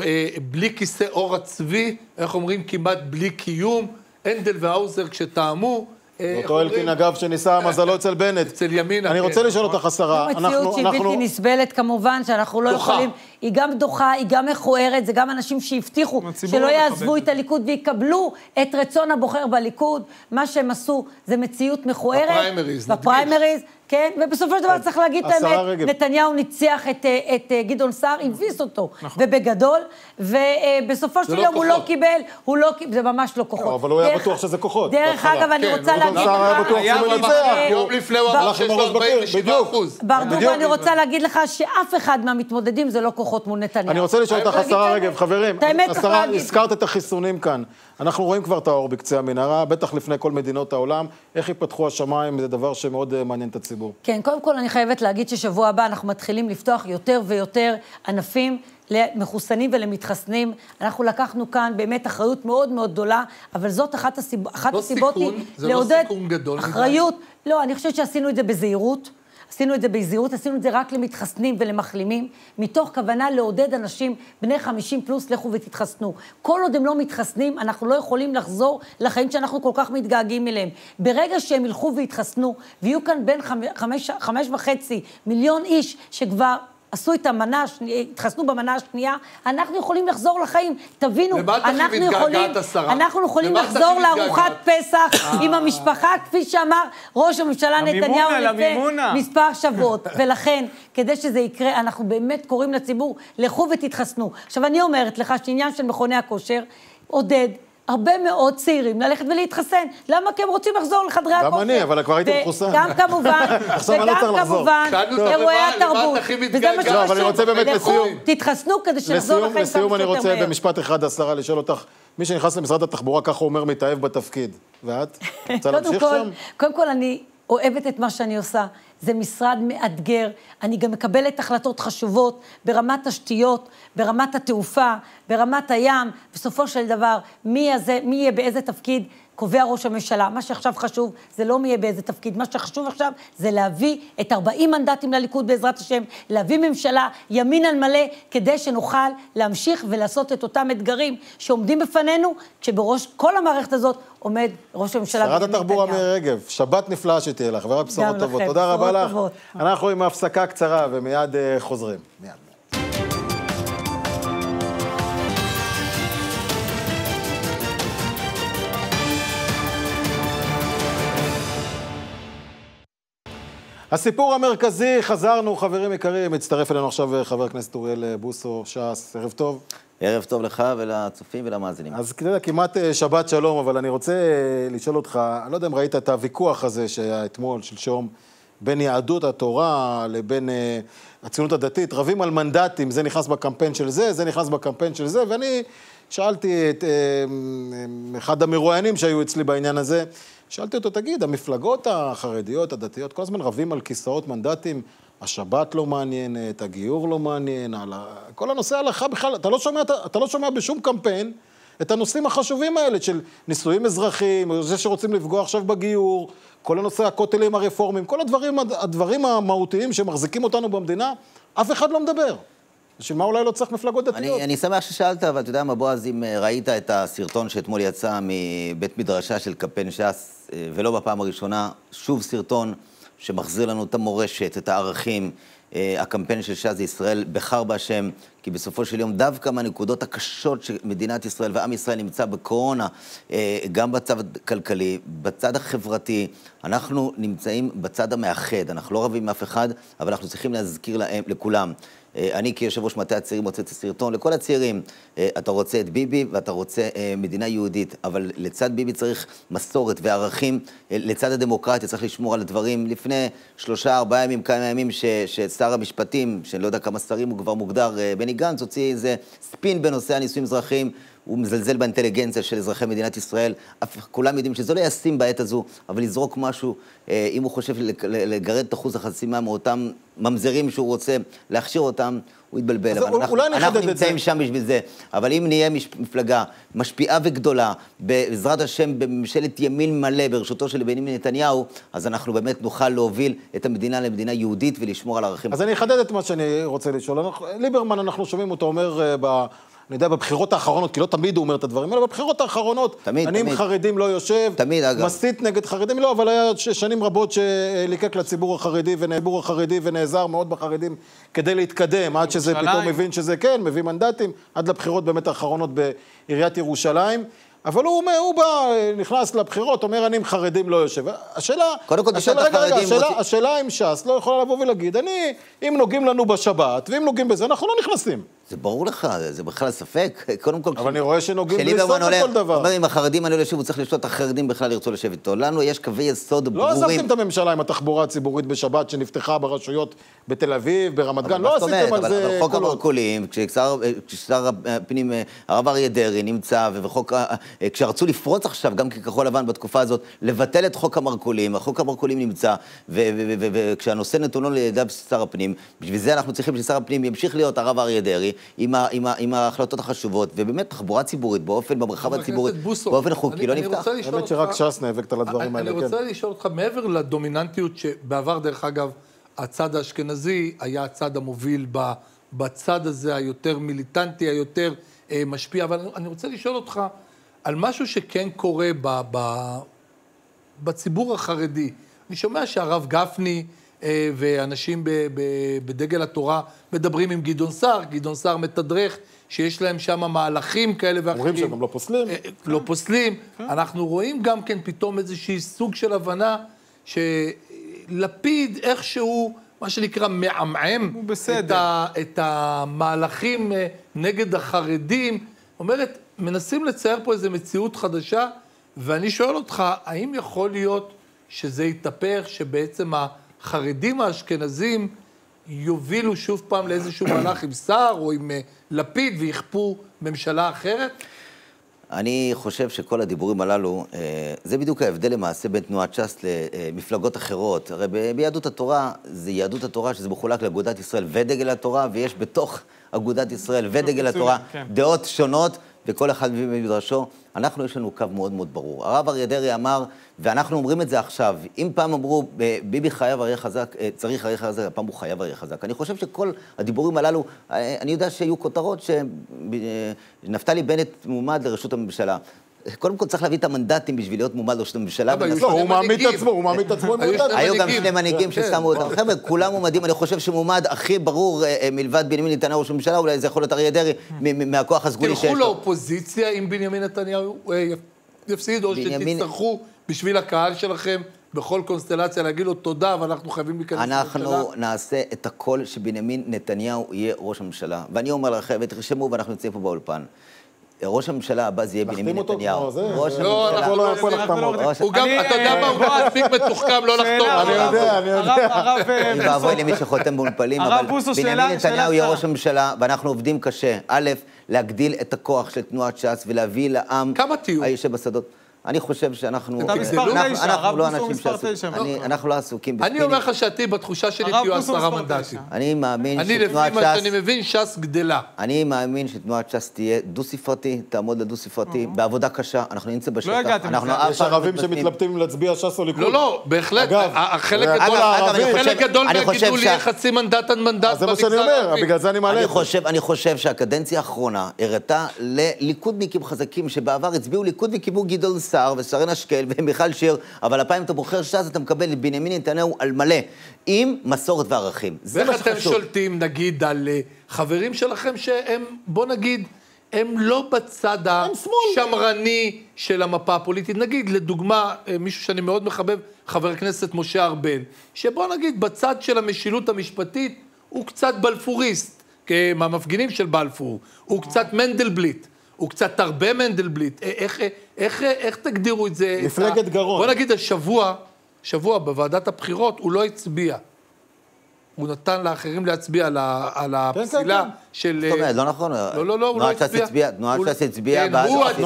A: בלי כיסא עור הצבי, איך אומרים, כמעט בלי קיום. הנדל והאוזר, כשטעמו,
B: אותו אלקין? אגב, שניסה מזלו אצל בנט.
A: אצל ימינה,
B: אני
A: כן,
B: רוצה לשאול
A: נכון.
B: אותך, השרה,
D: זו מציאות שהיא בלתי נסבלת כמובן, שאנחנו לא. יכולים... היא גם דוחה, היא גם מכוערת, זה גם אנשים שהבטיחו שלא
C: לא
D: יעזבו את. הליכוד ויקבלו את רצון הבוחר בליכוד. מה שהם עשו זה מציאות מכוערת.
A: בפריימריז, נדגיש.
D: כן, ובסופו של דבר צריך להגיד את האמת,
B: רגב.
D: נתניהו ניצח את, אה, את אה, גדעון סער, הביס אותו, ובגדול, ובסופו של
A: לא
D: יום הוא לא. קיבל, הוא לא קיבל, זה ממש לא כוחות.
B: לא, אבל הוא היה בטוח שזה כוחות,
D: דרך. אגב, אני
A: כן,
D: רוצה
A: גדעון
D: להגיד לך...
B: סער היה בטוח שהוא מנצח.
D: אה,
A: יום לפני הוא אמר שיש לו
B: הראש בקיר,
A: 47
B: בדיוק.
A: אחוז.
D: ברדוגו. אני רוצה להגיד לך שאף אחד מהמתמודדים זה לא כוחות מול נתניהו.
B: אני רוצה לשאול אותך, השרה רגב. חברים, השרה. הזכרת את החיסונים כאן. אנחנו רואים כבר את האור בקצה המנהרה, בטח לפני כל מדינות העולם. איך ייפתחו השמיים, זה דבר שמאוד אה, מעניין את הציבור.
D: כן, קודם כל אני חייבת להגיד ששבוע הבא אנחנו מתחילים לפתוח יותר ויותר ענפים למחוסנים ולמתחסנים. אנחנו לקחנו כאן באמת אחריות מאוד מאוד גדולה, אבל זאת אחת, הסיב... אחת
A: לא
D: הסיבות
A: סיכון,
D: היא
A: זה לא
D: לעודד
A: סיכון גדול מדי.
D: אחריות. לא, אני חושבת שעשינו את זה בזהירות. עשינו את זה בזהירות, עשינו את זה רק למתחסנים ולמחלימים, מתוך כוונה לעודד אנשים בני 50 פלוס, לכו ותתחסנו. כל עוד הם לא מתחסנים, אנחנו לא יכולים לחזור לחיים שאנחנו כל כך מתגעגעים אליהם. ברגע שהם ילכו ויתחסנו, ויהיו כאן בין חמ- חמש, חמש וחצי מיליון איש שכבר... עשו את המנה השנייה, התחסנו במנה השנייה, אנחנו יכולים לחזור לחיים. תבינו, אנחנו יכולים,
A: השרה?
D: אנחנו יכולים לחזור לארוחת? פסח עם המשפחה, כפי שאמר ראש הממשלה נתניהו לפני. מספר שבועות. ולכן, כדי שזה יקרה, אנחנו באמת קוראים לציבור, לכו ותתחסנו. עכשיו, אני אומרת לך שעניין של מכוני הכושר עודד הרבה מאוד צעירים ללכת ולהתחסן. למה? כי הם רוצים לחזור לחדרי
B: גם
D: הכושר.
B: אני, אבל כבר הייתי מחוסן.
D: גם כמובן,
B: אני לא
D: וגם. כמובן, אירועי התרבות. וזה מה
A: מתגעגעת?
B: לא, אבל אני
D: שחשוב.
B: רוצה באמת לסיום.
D: תתחסנו כדי שנחזור
B: לסיום,
D: לחיים
B: לסיום
D: כמה
B: אני
D: שיותר
B: רוצה
D: מהר.
B: במשפט אחד, השרה, לשאול אותך, מי שנכנס למשרד התחבורה, ככה הוא אומר, מתאהב בתפקיד. ואת? רוצה להמשיך שם?
D: קודם כל, אני אוהבת את מה שאני עושה. זה משרד מאתגר, אני גם מקבלת החלטות חשובות ברמת תשתיות, ברמת התעופה, ברמת הים. בסופו של דבר, מי, הזה, מי יהיה באיזה תפקיד, קובע ראש הממשלה. מה שעכשיו חשוב זה לא מי יהיה באיזה תפקיד, מה שחשוב עכשיו זה להביא את 40 מנדטים לליכוד בעזרת השם, להביא ממשלה ימין על מלא, כדי שנוכל להמשיך ולעשות את אותם אתגרים שעומדים בפנינו, כשבראש כל המערכת הזאת עומד ראש הממשלה
B: שרת התחבורה. מירי רגב, שבת נפלאה שתהיה לך, ורק בשורות טובות.
D: לכם,
B: תודה רבה לך.
D: טובות.
B: אנחנו עם הפסקה קצרה ומיד אה, חוזרים. מיד. הסיפור המרכזי, חזרנו, חברים יקרים, מצטרף אלינו עכשיו חבר הכנסת אוריאל אה, בוסו, ש"ס, ערב טוב.
F: ערב טוב לך ולצופים ולמאזינים.
B: אז אתה כמעט אה, שבת שלום, אבל אני רוצה אה, לשאול אותך, אני לא יודע אם ראית את הוויכוח הזה שהיה אתמול, שלשום, בין יהדות התורה לבין אה, הציונות הדתית, רבים על מנדטים, זה נכנס בקמפיין של זה, זה נכנס בקמפיין של זה, ואני שאלתי את אחד המרואיינים שהיו אצלי בעניין הזה, שאלתי אותו, תגיד, המפלגות החרדיות, הדתיות, כל הזמן רבים על כיסאות מנדטים, השבת לא מעניינת, הגיור לא מעניין. כל הנושא ההלכה בכלל, אתה לא, שומע, אתה, אתה לא שומע בשום קמפיין את הנושאים החשובים האלה של נישואים אזרחיים, או זה שרוצים לפגוע עכשיו בגיור, כל הנושא הכותלים הרפורמיים, כל הדברים, הדברים המהותיים שמחזיקים אותנו במדינה, אף אחד לא מדבר. בשביל מה אולי לא צריך מפלגות דתיות?
F: אני, אני שמח ששאלת, אבל אתה יודע מה, בועז, אם אה, ראית את הסרטון שאתמול יצא מבית מדרשה של קמפיין ש"ס, אה, ולא בפעם הראשונה, שוב סרטון שמחזיר לנו את המורשת, את הערכים. אה, הקמפיין של ש"ס זה ישראל בחר בהשם, כי בסופו של יום דווקא מהנקודות הקשות שמדינת ישראל ועם ישראל נמצא בקורונה, אה, גם בצד הכלכלי, בצד החברתי, אנחנו נמצאים בצד המאחד, אנחנו לא רבים עם אף אחד, אבל אנחנו צריכים להזכיר להם, לכולם. אה, אני כיושב ראש מטה הצעירים הוצאתי סרטון לכל הצעירים. אה, אתה רוצה את ביבי ואתה רוצה אה, מדינה יהודית, אבל לצד ביבי צריך מסורת וערכים, לצד הדמוקרטיה צריך לשמור על הדברים. לפני שלושה, ארבעה ימים, כמה ימים, ששר המשפטים, שאני לא יודע כמה שרים הוא כבר מוגדר, בני גנץ, הוציא איזה ספין בנושא הנישואים אזרחיים. הוא מזלזל באינטליגנציה של אזרחי מדינת ישראל. אף, כולם יודעים שזה לא ישים בעת הזו, אבל לזרוק משהו, אה, אם הוא חושב לג- לגרד את אחוז החסימה מאותם ממזרים שהוא רוצה להכשיר אותם, הוא יתבלבל.
B: אז
F: אבל
B: אולי
F: אנחנו,
B: נחדד
F: אנחנו. נמצאים שם בשביל זה. אבל אם נהיה מפלגה משפיעה וגדולה, בעזרת השם, בממשלת ימין מלא, בראשותו של בנימין נתניהו, אז אנחנו באמת נוכל להוביל את המדינה למדינה יהודית ולשמור על הערכים.
B: אז אני אחדד את מה שאני רוצה לשאול. אנחנו, ליברמן, אנחנו שומעים אותו אומר אה, ב, אני יודע, בבחירות האחרונות, כי לא תמיד הוא אומר את הדברים האלה, בבחירות האחרונות,
F: תמיד,
B: אני עם
F: תמיד.
B: חרדים לא יושב,
F: תמיד, אגב.
B: מסית נגד חרדים, לא, אבל היה ש- שנים רבות שליקק לציבור החרדי, והציבור החרדי, ונעזר מאוד בחרדים כדי להתקדם, עד שזה
C: ירושלים.
B: פתאום מבין שזה כן, מביא מנדטים, עד לבחירות באמת האחרונות בעיריית ירושלים. אבל הוא, אומר, הוא בא, נכנס לבחירות, אומר, אני עם חרדים לא יושב. השאלה...
F: קודם כל, תשאל את
B: השאלה, רגע, רגע,
F: החרדים,
B: השאלה,
F: רוצים-
B: השאלה אם ש"ס לא יכולה לבוא ולהגיד, אני, אם נוגעים לנו בשבת, ואם נוגעים בזה, אנחנו לא נכנסים.
F: זה ברור לך, זה בכלל ספק. קודם כל...
B: אבל אני רואה שנוגעים בלי סוף בכל דבר.
F: אומר, אם החרדים אני לא יושב, הוא צריך לשלוט, החרדים בכלל ירצו לשבת איתו. לנו יש קווי יסוד
B: לא
F: ברורים.
B: עזבתם את הממשלה עם התחבורה הציבורית בשבת שנפתחה ברשויות בתל אביב, ברמת גן, לא עשיתם? על זה
F: אבל חוק. המרכולים, כששר הפנים הרב אריה דרעי נמצא, וחוק, כשרצו לפרוץ עכשיו, גם ככחול לבן בתקופה הזאת, לבטל את חוק המרכולים, החוק המרכולים נמצא, וכשהנושא נתונו לידיו שר הפנים, בשביל זה אנחנו צריכים ששר הפנים ימשיך להיות הרב אריה דרעי, עם, ה- עם, ה- עם ההחלטות החשובות, ובאמת תחבורה ציבורית, באופן, במרחב הציבורי, באופן חוקי,
A: אני-
F: לא
A: אני
F: נפתח.
B: האמת שרק ש"ס נאבקת על הדברים
A: אני
B: האלה, כן.
A: רוצה לשאול אותך, מעבר לדומיננטיות שבעבר, דרך אגב, הצד האשכנזי היה הצד המוביל ב- בצד הזה, היותר מיליטנטי, היותר אה, משפיע, אבל אני- אני רוצה לשאול אותך על משהו שכן קורה ב, ב, בציבור החרדי. אני שומע שהרב גפני ואנשים ב, ב, בדגל התורה מדברים עם גדעון סער, גדעון סער מתדרך שיש להם שם מהלכים כאלה ואחרים.
B: אומרים שהם גם לא פוסלים.
A: אה, לא פוסלים. אנחנו רואים גם כן פתאום איזושהי סוג של הבנה שלפיד איכשהו, מה שנקרא, מעמעם. את, ה, את המהלכים אה, נגד החרדים. אומרת, מנסים לצייר פה איזו מציאות חדשה, ואני שואל אותך, האם יכול להיות שזה יתהפך, שבעצם החרדים האשכנזים יובילו שוב פעם לאיזשהו מהלך עם סער או עם אה, לפיד ויכפו ממשלה אחרת?
F: אני חושב שכל הדיבורים הללו, אה, זה בדיוק ההבדל למעשה בין תנועת ש"ס למפלגות אחרות. הרי ב- ביהדות התורה, זה יהדות התורה שזה מחולק לאגודת ישראל ודגל התורה, ויש בתוך אגודת ישראל ודגל התורה
C: כן.
F: דעות שונות, וכל אחד מביא במדרשו. אנחנו, יש לנו קו מאוד מאוד ברור. הרב אריה דרעי אמר, ואנחנו אומרים את זה עכשיו, אם פעם אמרו, ביבי חייב אריה חזק, אה, צריך אריה חזק, הפעם הוא חייב אריה חזק. אני חושב שכל הדיבורים הללו, אה, אני יודע שהיו כותרות שנפתלי בנט מועמד לראשות הממשלה. קודם כל צריך להביא את המנדטים בשביל להיות מועמד לראשות הממשלה.
A: אבל
B: לא, הוא מעמיד את. עצמו, הוא מעמיד את עצמו עם
A: היו
B: מנדט.
A: שני
F: היו גם. שני מנהיגים
A: כן.
F: ששמו אותם. חבר'ה, כולם מועמדים, אני חושב שמועמד הכי ברור אה, אה, מלבד בנימין נתניהו ראש הממשלה, אולי זה יכול להיות אריה דרעי, מ- מהכוח הסגולי שיש
A: תלכו
F: לו.
A: לאופוזיציה אם בנימין נתניהו אה, יפסיד, או שתצטרכו בשביל הקהל שלכם בכל קונסטלציה להגיד לו תודה, ואנחנו חייבים להיכנס לממשלה.
F: אנחנו נעשה את הכל שבנימין נתניהו יהיה ראש הממשלה. ואני אומר לכם, ותרשמו, ואנחנו נמצאים פה באולפן. ראש הממשלה הבא זה יהיה בנימין נתניהו. ראש
A: לא,
F: הממשלה.
B: לא
A: לא הוא גם,
C: אני,
A: אתה יודע מה, הוא גם
C: בועז,
A: מספיק מתוחכם לא לחתום.
B: אני. יודע, אני יודע.
C: הרב, הרב, אה,
F: אוי ואבוי
C: בוסו,
F: למי שחותם באולפנים, אבל
C: בוסו,
F: בנימין נתניהו יהיה. ראש הממשלה, ואנחנו עובדים קשה. א', להגדיל את הכוח של תנועת ש"ס ולהביא לעם...
A: כמה תהיו?
F: היושב בשדות. אני חושב שאנחנו...
A: אתה מספר
C: תשע,
F: אנחנו
C: הרב
F: לא
C: בוסו
F: אנשים
C: מספר תשע.
F: אני- אנחנו לא עסוקים
A: אני
F: בספינים.
A: אומר לך שעתיד, בתחושה שלי תהיו עשרה מנדטים.
F: אני מאמין
A: אני, לפי
F: שתנועת
A: מה
F: ש"ס...
A: שאני מבין, ש"ס גדלה.
F: אני מאמין שתנועת ש"ס תהיה דו-ספרתי, תעמוד לדו-ספרתי, בעבודה קשה, אנחנו נמצא בשטח.
C: הגעתם
F: אנחנו
C: לזה.
B: יש
F: לא
B: ערבים. שמתלבטים אם להצביע ש"ס או ליכוד.
A: לא, לא, בהחלט.
F: אני
A: חלק גדול
F: אני חושב
A: מהגידול יהיה חצי מנדט עד מנדט
B: אז זה מה שאני
A: במגזר
B: אומר,
A: הערבי.
B: בגלל זה אני
F: אני. חושב, אני חושב שהקדנציה האחרונה הראתה לליכודניקים חזקים שבעבר הצביעו ליכוד וקיבלו גדעון סער ושרן השכל ומיכל שיר, אבל הפעם אתה בוחר ש"ס, אתה מקבל את בנימין נתניהו על מלא, עם מסורת וערכים. זה מה
A: ואיך אתם
F: שחשוב.
A: שולטים, נגיד, על אה, חברים שלכם שהם, בוא נגיד, הם לא בצד השמרני של המפה הפוליטית. נגיד, לדוגמה, אה, מישהו שאני מאוד מחבב, חבר הכנסת משה ארבל, שבוא נגיד, בצד של המשילות המשפטית, הוא קצת בלפוריסט, מהמפגינים של בלפור. הוא קצת מנדלבליט. הוא קצת הרבה מנדלבליט. אה, איך, איך, איך, איך תגדירו את זה? את
B: מפלגת
A: ה-
B: גרון.
A: בוא נגיד, השבוע, שבוע בוועדת הבחירות, הוא לא הצביע. הוא נתן לאחרים להצביע על, ה, על הפסילה
B: כן.
A: של...
F: זאת אומרת, לא נכון.
A: לא, לא, לא, הוא לא
F: תנועת ש"ס
A: הצביע.
F: תנועת ש"ס הצביעה
A: כן,
F: בעד...
A: הוא עצמו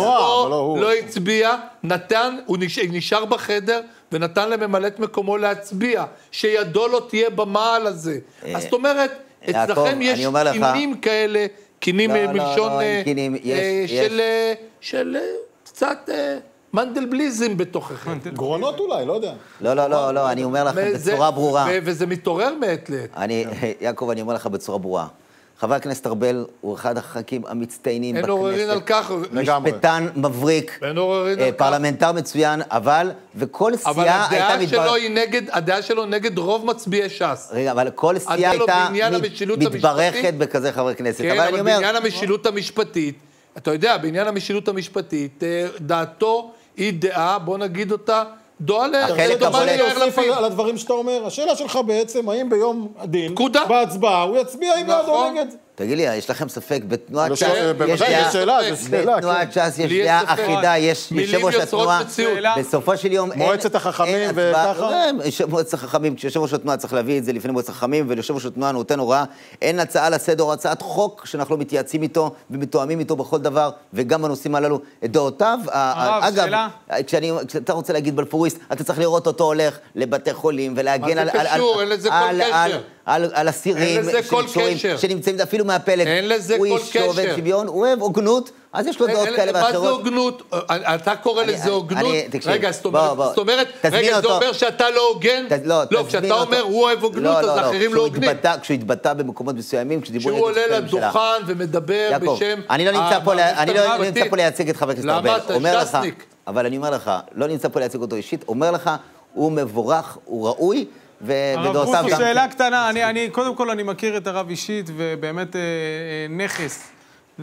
B: לא.
A: לא הצביע, נתן, הוא נש- נשאר בחדר ונתן לממלאת מקומו להצביע, שידו לא תהיה במעל הזה. אז זאת אומרת, אצלכם יש קינים כאלה, קינים
F: לא,
A: אה,
F: לא,
A: מלשון
F: לא, אין
A: אה,
F: קינים, יש-
A: אה,
F: יש.
A: של, אה, של אה, קצת אה, מנדלבליזם בתוככם.
B: גרונות אולי, לא יודע.
F: לא, לא, לא, לא, אני אומר לכם
A: וזה-
F: בצורה ברורה.
A: ו- וזה מתעורר מעת לעת.
F: אני, יעקב, אני אומר לך בצורה ברורה. חבר הכנסת ארבל הוא אחד הח"כים המצטיינים
A: אין
F: בכנסת.
A: עוררין על כך.
B: לגמרי.
F: משפטן מבריק,
A: אין עוררין
F: אה,
A: על כך.
F: פרלמנטר מצוין, אבל, וכל
A: אבל
F: סיעה הייתה
A: הדעה
F: מתבר...
A: שלו היא נגד, הדעה שלו נגד רוב מצביעי ש"ס.
F: רגע, אבל כל סיעה
A: הדעה
F: הייתה מתברכת. בכזה חבר כנסת.
A: כן,
F: אבל
A: אבל בעניין המשילות המשפטית, אתה יודע, בעניין המשילות המשפטית, אה, דעתו היא דעה, בוא נגיד אותה, ל-
F: החלק
A: דומה
G: להוסיף על-
A: לפיד.
G: על הדברים שאתה אומר, השאלה שלך בעצם, האם ביום הדין. בהצבעה, הוא יצביע אם בעד או
A: נכון.
G: נגד?
F: תגיד לי, יש לכם ספק, בתנועת
G: לא
F: ש"ס יש דעה... בתנועת ש"ס יש
A: לי
F: דעה. אחידה, יש יושב ראש התנועה. בסופו של יום אין...
G: מועצת החכמים. וככה?
F: מועצת החכמים, כשיושב ראש התנועה צריך להביא את זה לפני מועצת החכמים, וליושב ראש התנועה נותן הוראה. אין הצעה לסדר או הצעת חוק שאנחנו לא מתייעצים איתו ומתואמים איתו בכל דבר, וגם בנושאים הללו. את דעותיו, אגב, כשאתה רוצה להגיד בלפוריסט, אתה צריך לראות אותו הולך לבתי חולים ולהגן
A: זה
F: על... על-
A: קשור?
F: על-
A: אין לזה כל קשר.
F: על- על, אסירים שקשורים-
A: קשר.
F: שנמצאים אפילו מהפלג.
A: אין לזה
F: הוא
A: כל
F: איש שאוהב
A: קשר.
F: שוויון, הוא אוהב הוגנות, אז יש לו דעות כאלה
A: מה זה
F: ואחרות.
A: הוגנות? אתה קורא לזה הוגנות? רגע, זאת אומרת. זאת אומרת, רגע, זה. אומר שאתה לא הוגן?
F: ת- לא,
A: לא, כשאתה
F: אותו.
A: אומר הוא אוהב הוגנות, אז האחרים לא
F: כשהוא
A: הוגנים.
F: התבטא- כשהוא התבטא במקומות מסוימים, כשדיברו נגד
A: עולה
F: שרי ממשלה.
A: לדוכן ומדבר בשם...
F: אני לא נמצא פה, אני לא לייצג את חבר הכנסת
A: למה?
F: ארבל.
A: אתה
F: אומר לך,
A: ש"סניק.
F: אבל אני אומר לך, לא נמצא פה לייצג אותו אישית, אומר לך, הוא מבורך, הוא ראוי, ודעותיו גם...
C: שאלה קטנה, אני, אני, קודם כל אני מכיר את הרב אישית, ובאמת אה, אה, נכס,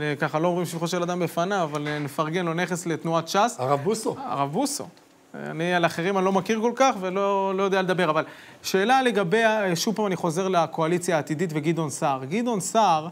C: אה, ככה לא אומרים שבחו של אדם בפניו, אבל אה, נפרגן לו נכס לתנועת ש"ס.
A: הרב בוסו.
C: הרב בוסו. אני על אחרים אני לא מכיר כל כך ולא לא יודע לדבר, אבל שאלה לגבי, שוב פעם אני חוזר לקואליציה העתידית וגדעון סער. גדעון סער,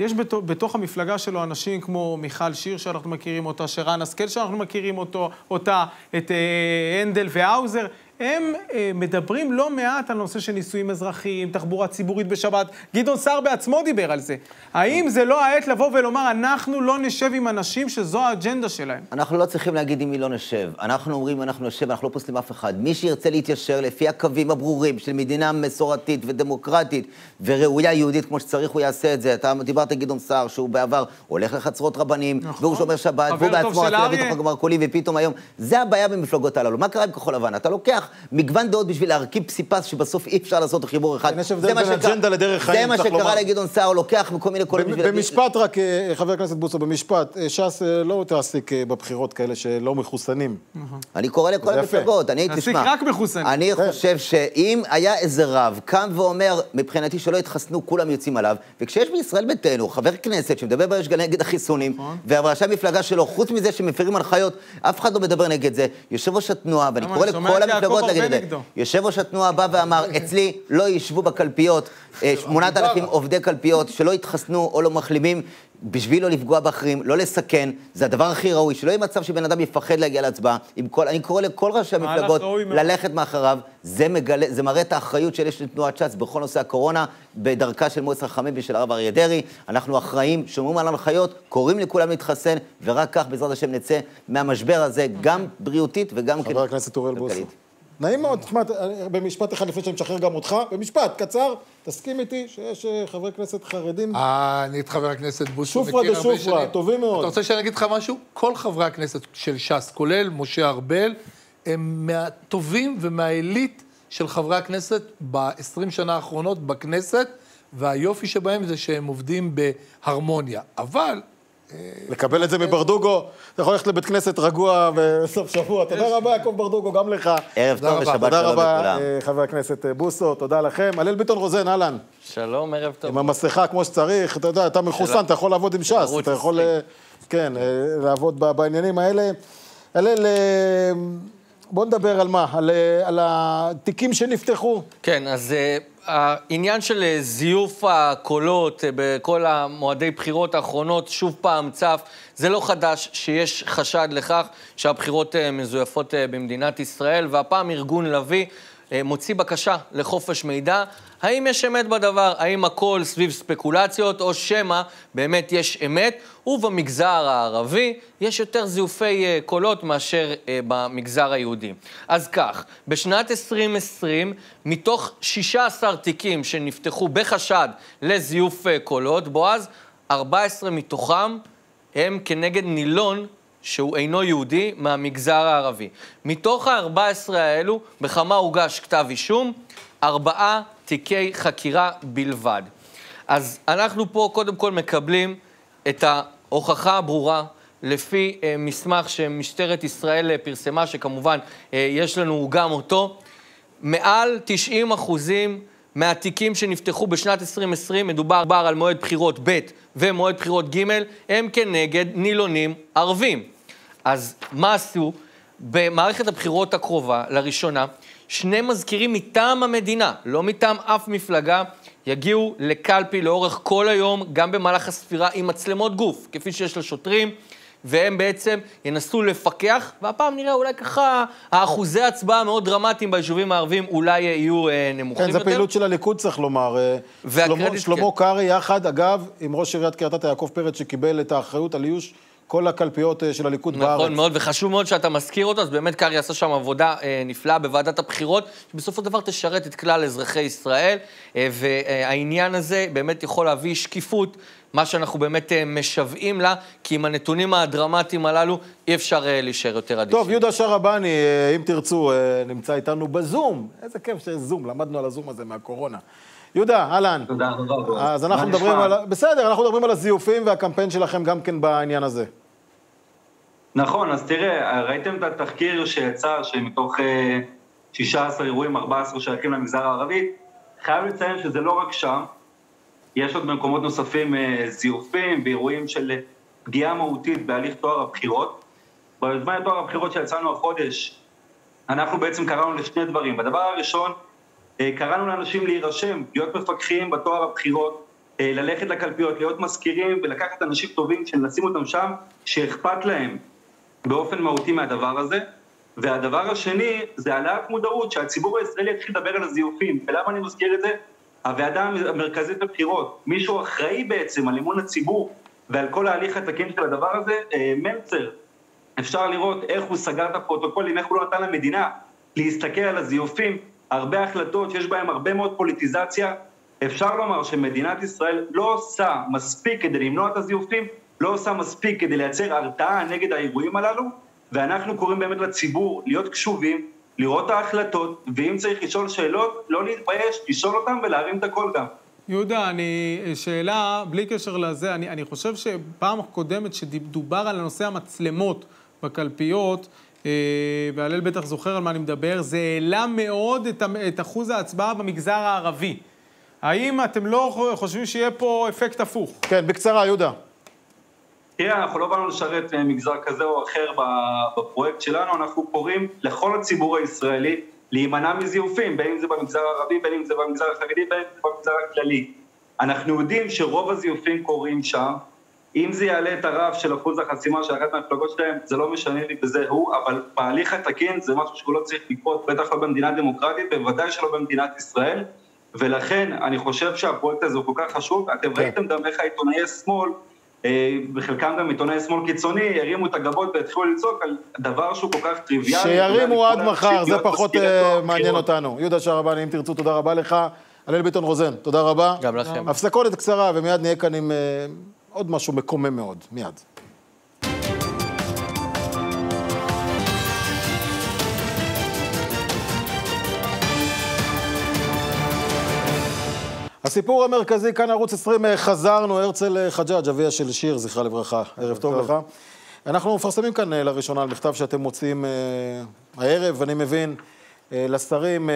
C: יש בתו, בתוך המפלגה שלו אנשים כמו מיכל שיר שאנחנו מכירים אותה, שרן השכל שאנחנו מכירים אותו, אותה, את אה, הנדל והאוזר. הם אה, מדברים לא מעט על נושא של נישואים אזרחיים, תחבורה ציבורית בשבת. גדעון סער בעצמו דיבר על זה. האם זה לא העת לבוא ולומר, אנחנו לא נשב עם אנשים שזו האג'נדה שלהם?
F: אנחנו לא צריכים להגיד עם מי לא נשב. אנחנו אומרים, אנחנו נשב, אנחנו לא פוסלים אף אחד. מי שירצה להתיישר לפי הקווים הברורים של מדינה מסורתית ודמוקרטית וראויה יהודית כמו שצריך, הוא יעשה את זה. אתה דיברת על גדעון סער, שהוא בעבר הולך לחצרות רבנים,
C: נכון.
F: והוא שומר שבת, והוא בעצמו רצה להביא. תוך המרכולים, ופתאום היום... זה הבעיה במפלגות הללו. מה קרה עם כחול לבן? אתה לוקח מגוון דעות בשביל להרכיב פסיפס שבסוף אי אפשר לעשות חיבור אחד.
G: כן, יש הבדל
F: זה מה
G: בין
F: שקרה-
G: אג'נדה לדרך חיים,
F: זה מה
G: צריך
F: שקרה
G: לומר.
F: לגדעון סער, לוקח מכל מיני קולות בשביל...
G: במשפט רק, אה, חבר הכנסת בוסו, במשפט, אה, ש"ס אה, לא תעסיק בבחירות כאלה שלא מחוסנים.
F: אני קורא לכל. המפלגות, אני, תשמע,
C: רק מחוסנים.
F: אני חושב שאם היה איזה רב קם ואומר, מבחינתי שלא יתחסנו, כולם יוצאים עליו, וכשיש בישראל ביתנו חבר כנסת שמדבר בריש גלי נגד החיסונים,
C: נכון.
F: וראשי המפלגה שלו, חוץ מזה שמפרים הנחיות, אף אחד לא מדבר נגד זה. יושב ראש התנועה, ואני
C: למה,
F: קורא
C: אני שומע
F: לכל
C: את יעקב
F: המפלגות
C: הרבה
F: להגיד את זה. יושב ראש התנועה בא ואמר, אצלי לא ישבו בקלפיות אה, 8,000 עובדי קלפיות שלא יתחסנו או לא מחלימים. בשביל לא לפגוע באחרים, לא לסכן, זה הדבר הכי ראוי, שלא יהיה מצב שבן אדם יפחד להגיע להצבעה. כל, אני קורא לכל ראשי המפלגות. ללכת מאחריו, זה, מגלה, זה מראה את האחריות שיש לתנועת ש"ס בכל נושא הקורונה, בדרכה של מועצת החכמים ושל הרב אריה דרעי. אנחנו אחראים, שומרים על ההנחיות, קוראים לכולם להתחסן, ורק כך בעזרת השם נצא מהמשבר הזה, גם בריאותית וגם
G: חבר הכנסת אוריאל בוסו. נעים מאוד, תשמע, במשפט אחד לפני שאני משחרר גם אותך, במשפט קצר, תסכים איתי שיש אה, חברי כנסת חרדים.
A: אה, אני את חבר הכנסת בוסו מכיר הרבה שנים.
G: טובים מאוד.
A: אתה רוצה שאני אגיד לך משהו? כל חברי הכנסת של ש"ס, כולל משה ארבל, הם מהטובים ומהעילית של חברי הכנסת ב-20 שנה האחרונות בכנסת, והיופי שבהם זה שהם עובדים בהרמוניה. אבל
G: לקבל את זה מברדוגו, אתה יכול ללכת לבית כנסת רגוע בסוף שבוע. תודה רבה, יעקב ברדוגו, גם לך.
F: ערב
A: תודה
F: טוב
A: רבה.
F: ושבת
G: תודה
F: שלום
G: רבה,
F: לכולם.
G: אה, חבר הכנסת אה, בוסו, תודה לכם. הלל ביטון רוזן, אהלן.
H: שלום, ערב טוב.
G: עם המסכה כמו שצריך, אתה יודע, אתה מחוסן, אתה יכול לעבוד עם ש"ס, אתה יכול,
H: 20.
G: אה, כן, לעבוד בעניינים האלה. הלל, בוא נדבר על מה? על, על התיקים שנפתחו.
H: כן, אז העניין של uh, זיוף הקולות uh, בכל המועדי בחירות האחרונות שוב פעם צף. זה לא חדש שיש חשד לכך שהבחירות uh, מזויפות במדינת ישראל, והפעם ארגון לביא מוציא בקשה לחופש מידע. האם יש אמת בדבר? האם הכל סביב ספקולציות, או שמא באמת יש אמת? ובמגזר הערבי יש יותר זיופי אה, קולות מאשר אה, במגזר היהודי. אז כך, בשנת 2020, מתוך 16 תיקים שנפתחו בחשד לזיוף אה, קולות, בועז, 14 מתוכם הם כנגד נילון שהוא אינו יהודי מהמגזר הערבי. מתוך ה-14 האלו, בכמה הוגש כתב אישום? ארבעה תיקי חקירה בלבד. אז אנחנו פה קודם כל מקבלים את ההוכחה הברורה לפי אה, מסמך שמשטרת ישראל אה, פרסמה, שכמובן אה, יש לנו גם אותו. מעל 90 אחוזים מהתיקים שנפתחו בשנת 2020, מדובר על מועד בחירות ב' ומועד בחירות ג', הם כנגד נילונים ערבים. אז מה עשו? במערכת הבחירות הקרובה, לראשונה, שני מזכירים מטעם המדינה, לא מטעם אף מפלגה, יגיעו לקלפי לאורך כל היום, גם במהלך הספירה, עם מצלמות גוף, כפי שיש לשוטרים. והם בעצם ינסו לפקח, והפעם נראה אולי ככה, האחוזי הצבעה המאוד דרמטיים ביישובים הערביים אולי יהיו אה, נמוכים
B: כן,
H: יותר.
B: זו פעילות של הליכוד, צריך לומר. אה,
H: והקרדיט,
B: שלמה, שלמה
H: כן.
B: קרעי יחד, אגב, עם ראש עיריית קריית אתא יעקב פרץ, שקיבל את האחריות על איוש כל הקלפיות אה, של הליכוד בארץ.
H: נכון מאוד, וחשוב מאוד שאתה מזכיר אותו, אז באמת קרעי עשה שם עבודה אה, נפלאה בוועדת הבחירות, שבסופו של דבר תשרת את כלל אזרחי ישראל, אה, והעניין הזה באמת יכול להביא שקיפות, מה שאנחנו באמת אה, משוועים לה, כי עם הנתונים הדרמטיים הללו אי אפשר אה, להישאר יותר אדישים.
B: טוב, יהודה שרבני, אה, אם תרצו, אה, נמצא איתנו בזום. איזה כיף שיש זום, למדנו על הזום הזה מהקורונה. יהודה, אהלן.
I: תודה רבה.
B: אז אנחנו מדברים
I: נשמע?
B: על... בסדר, אנחנו מדברים על הזיופים והקמפיין שלכם גם כן בעניין הזה.
I: נכון, אז תראה, ראיתם את התחקיר שיצא, שמתוך אה, 16 אירועים, 14 שייכים למגזר הערבי, חייב לציין שזה לא רק שם, יש עוד במקומות נוספים אה, זיופים ואירועים של אה, פגיעה מהותית בהליך טוהר הבחירות. ביוזמה לטוהר הבחירות שיצאנו החודש, אנחנו בעצם קראנו לשני דברים. הדבר הראשון, אה, קראנו לאנשים להירשם, להיות מפקחים בטוהר הבחירות, אה, ללכת לקלפיות, להיות מזכירים ולקחת אנשים טובים, שנשים אותם שם, שאכפת להם באופן מהותי מהדבר הזה. והדבר השני זה העלאת מודעות, שהציבור הישראלי יתחיל לדבר על הזיופים. ולמה אני מזכיר את זה? הוועדה המרכזית לבחירות, מישהו אחראי בעצם על אמון הציבור ועל כל ההליך התקין של הדבר הזה, אה, מלצר. אפשר לראות איך הוא סגר את הפרוטוקולים, איך הוא לא נתן למדינה להסתכל על הזיופים, הרבה החלטות שיש בהן הרבה מאוד פוליטיזציה. אפשר לומר שמדינת ישראל לא עושה מספיק כדי למנוע את הזיופים, לא עושה מספיק כדי לייצר הרתעה נגד האירועים הללו, ואנחנו קוראים באמת לציבור להיות קשובים, לראות את ההחלטות, ואם צריך לשאול שאלות, לא להתבייש, לשאול אותם ולהרים את הקול גם.
C: יהודה, אני, שאלה, בלי קשר לזה, אני, אני חושב שפעם קודמת שדובר על הנושא המצלמות בקלפיות, והלל בטח זוכר על מה אני מדבר, זה העלה מאוד את, את אחוז ההצבעה במגזר הערבי. האם אתם לא חושבים שיהיה פה אפקט הפוך?
B: כן, בקצרה, יהודה.
I: תראה, אנחנו לא באנו לשרת אה, מגזר כזה או אחר בפרויקט שלנו, אנחנו קוראים לכל הציבור הישראלי להימנע מזיופים, בין אם זה במגזר הערבי, בין אם זה במגזר החרדי, בין אם זה במגזר הכללי. אנחנו יודעים שרוב הזיופים קורים שם, אם זה יעלה את הרף של אחוז החסימה של אחת מהמפלגות שלהם, זה לא משנה לי בזה הוא, אבל בהליך התקין זה משהו שהוא לא צריך לקרות, בטח לא במדינה דמוקרטית, בוודאי שלא במדינת ישראל, ולכן אני חושב שהפרויקט הזה הוא כל כך חשוב. אתם ראיתם גם איך העיתונאי השמאל, אה, בחלקם גם עיתונאי שמאל קיצוני, הרימו את הגבות והתחילו לצעוק על דבר שהוא כל כך טריוויאלי.
B: שירימו עד מחר, זה
I: להיות
B: פחות אה, מעניין. אותנו. יהודה שרבני, אם תרצו, תודה רבה לך. הלל ביטון רוזן, תודה רבה.
H: גם לכם.
B: הפסקונת קצרה, ומיד נהיה כאן עם אה, עוד משהו מקומם מאוד. מיד. הסיפור המרכזי, כאן ערוץ 20, אה, חזרנו, הרצל אה, חג'אג', אביה של שיר, זכרה לברכה. ערב טוב לך. אנחנו מפרסמים כאן אה, לראשונה על מכתב שאתם מוציאים אה, הערב, אני מבין, לשרים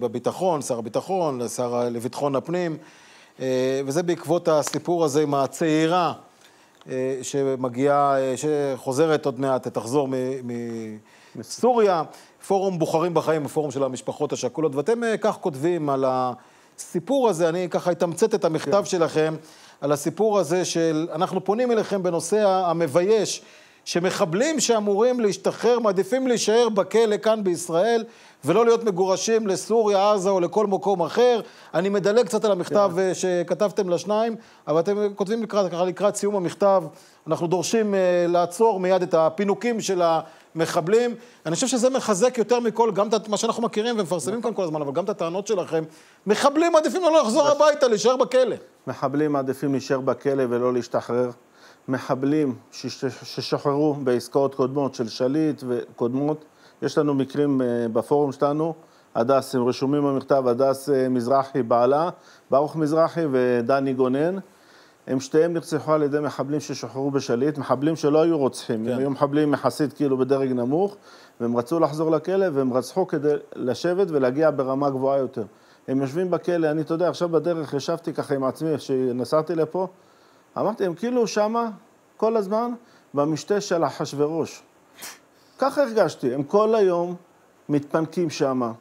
B: בביטחון, שר הביטחון, לשר לביטחון הפנים, וזה בעקבות הסיפור הזה עם הצעירה אה, שמגיעה, אה, שחוזרת עוד מעט, תחזור מסוריה, פורום בוחרים בחיים, הפורום של המשפחות השכולות, ואתם אה, כך כותבים על הסיפור הזה, אני ככה אתמצת את המכתב שלכם, על הסיפור הזה של, אנחנו פונים אליכם בנושא המבייש, שמחבלים שאמורים להשתחרר, מעדיפים להישאר בכלא כאן בישראל, ולא להיות מגורשים לסוריה, עזה או לכל מקום אחר. אני מדלג קצת על המכתב אה, שכתבתם לשניים, אבל אתם כותבים לקראת, ככה לקראת סיום המכתב, אנחנו דורשים אה, לעצור מיד את הפינוקים של המחבלים. אני חושב שזה מחזק יותר מכל, גם את מה שאנחנו מכירים ומפרסמים כאן כל הזמן, אבל גם את הטענות שלכם. מחבלים מעדיפים לא לחזור הביתה, להישאר בכלא.
J: מחבלים מעדיפים להישאר בכלא ולא להשתחרר. מחבלים שש- ששוחררו בעסקאות קודמות של שליט וקודמות, יש לנו מקרים אה, בפורום שלנו, הדס, הם רשומים במכתב, הדס אה, מזרחי בעלה, ברוך מזרחי ודני גונן. הם שתיהם נרצחו על ידי מחבלים ששוחררו בשליט, מחבלים שלא היו רוצחים, כן. הם היו מחבלים יחסית כאילו בדרג נמוך, והם רצו לחזור לכלא, והם רצחו כדי לשבת ולהגיע ברמה גבוהה יותר. הם יושבים בכלא, אני, אתה יודע, עכשיו בדרך ישבתי ככה עם עצמי, כשנסעתי לפה, אמרתי, הם כאילו שמה כל הזמן במשתה של אחשוורוש. ככה הרגשתי, הם כל היום מתפנקים שמה.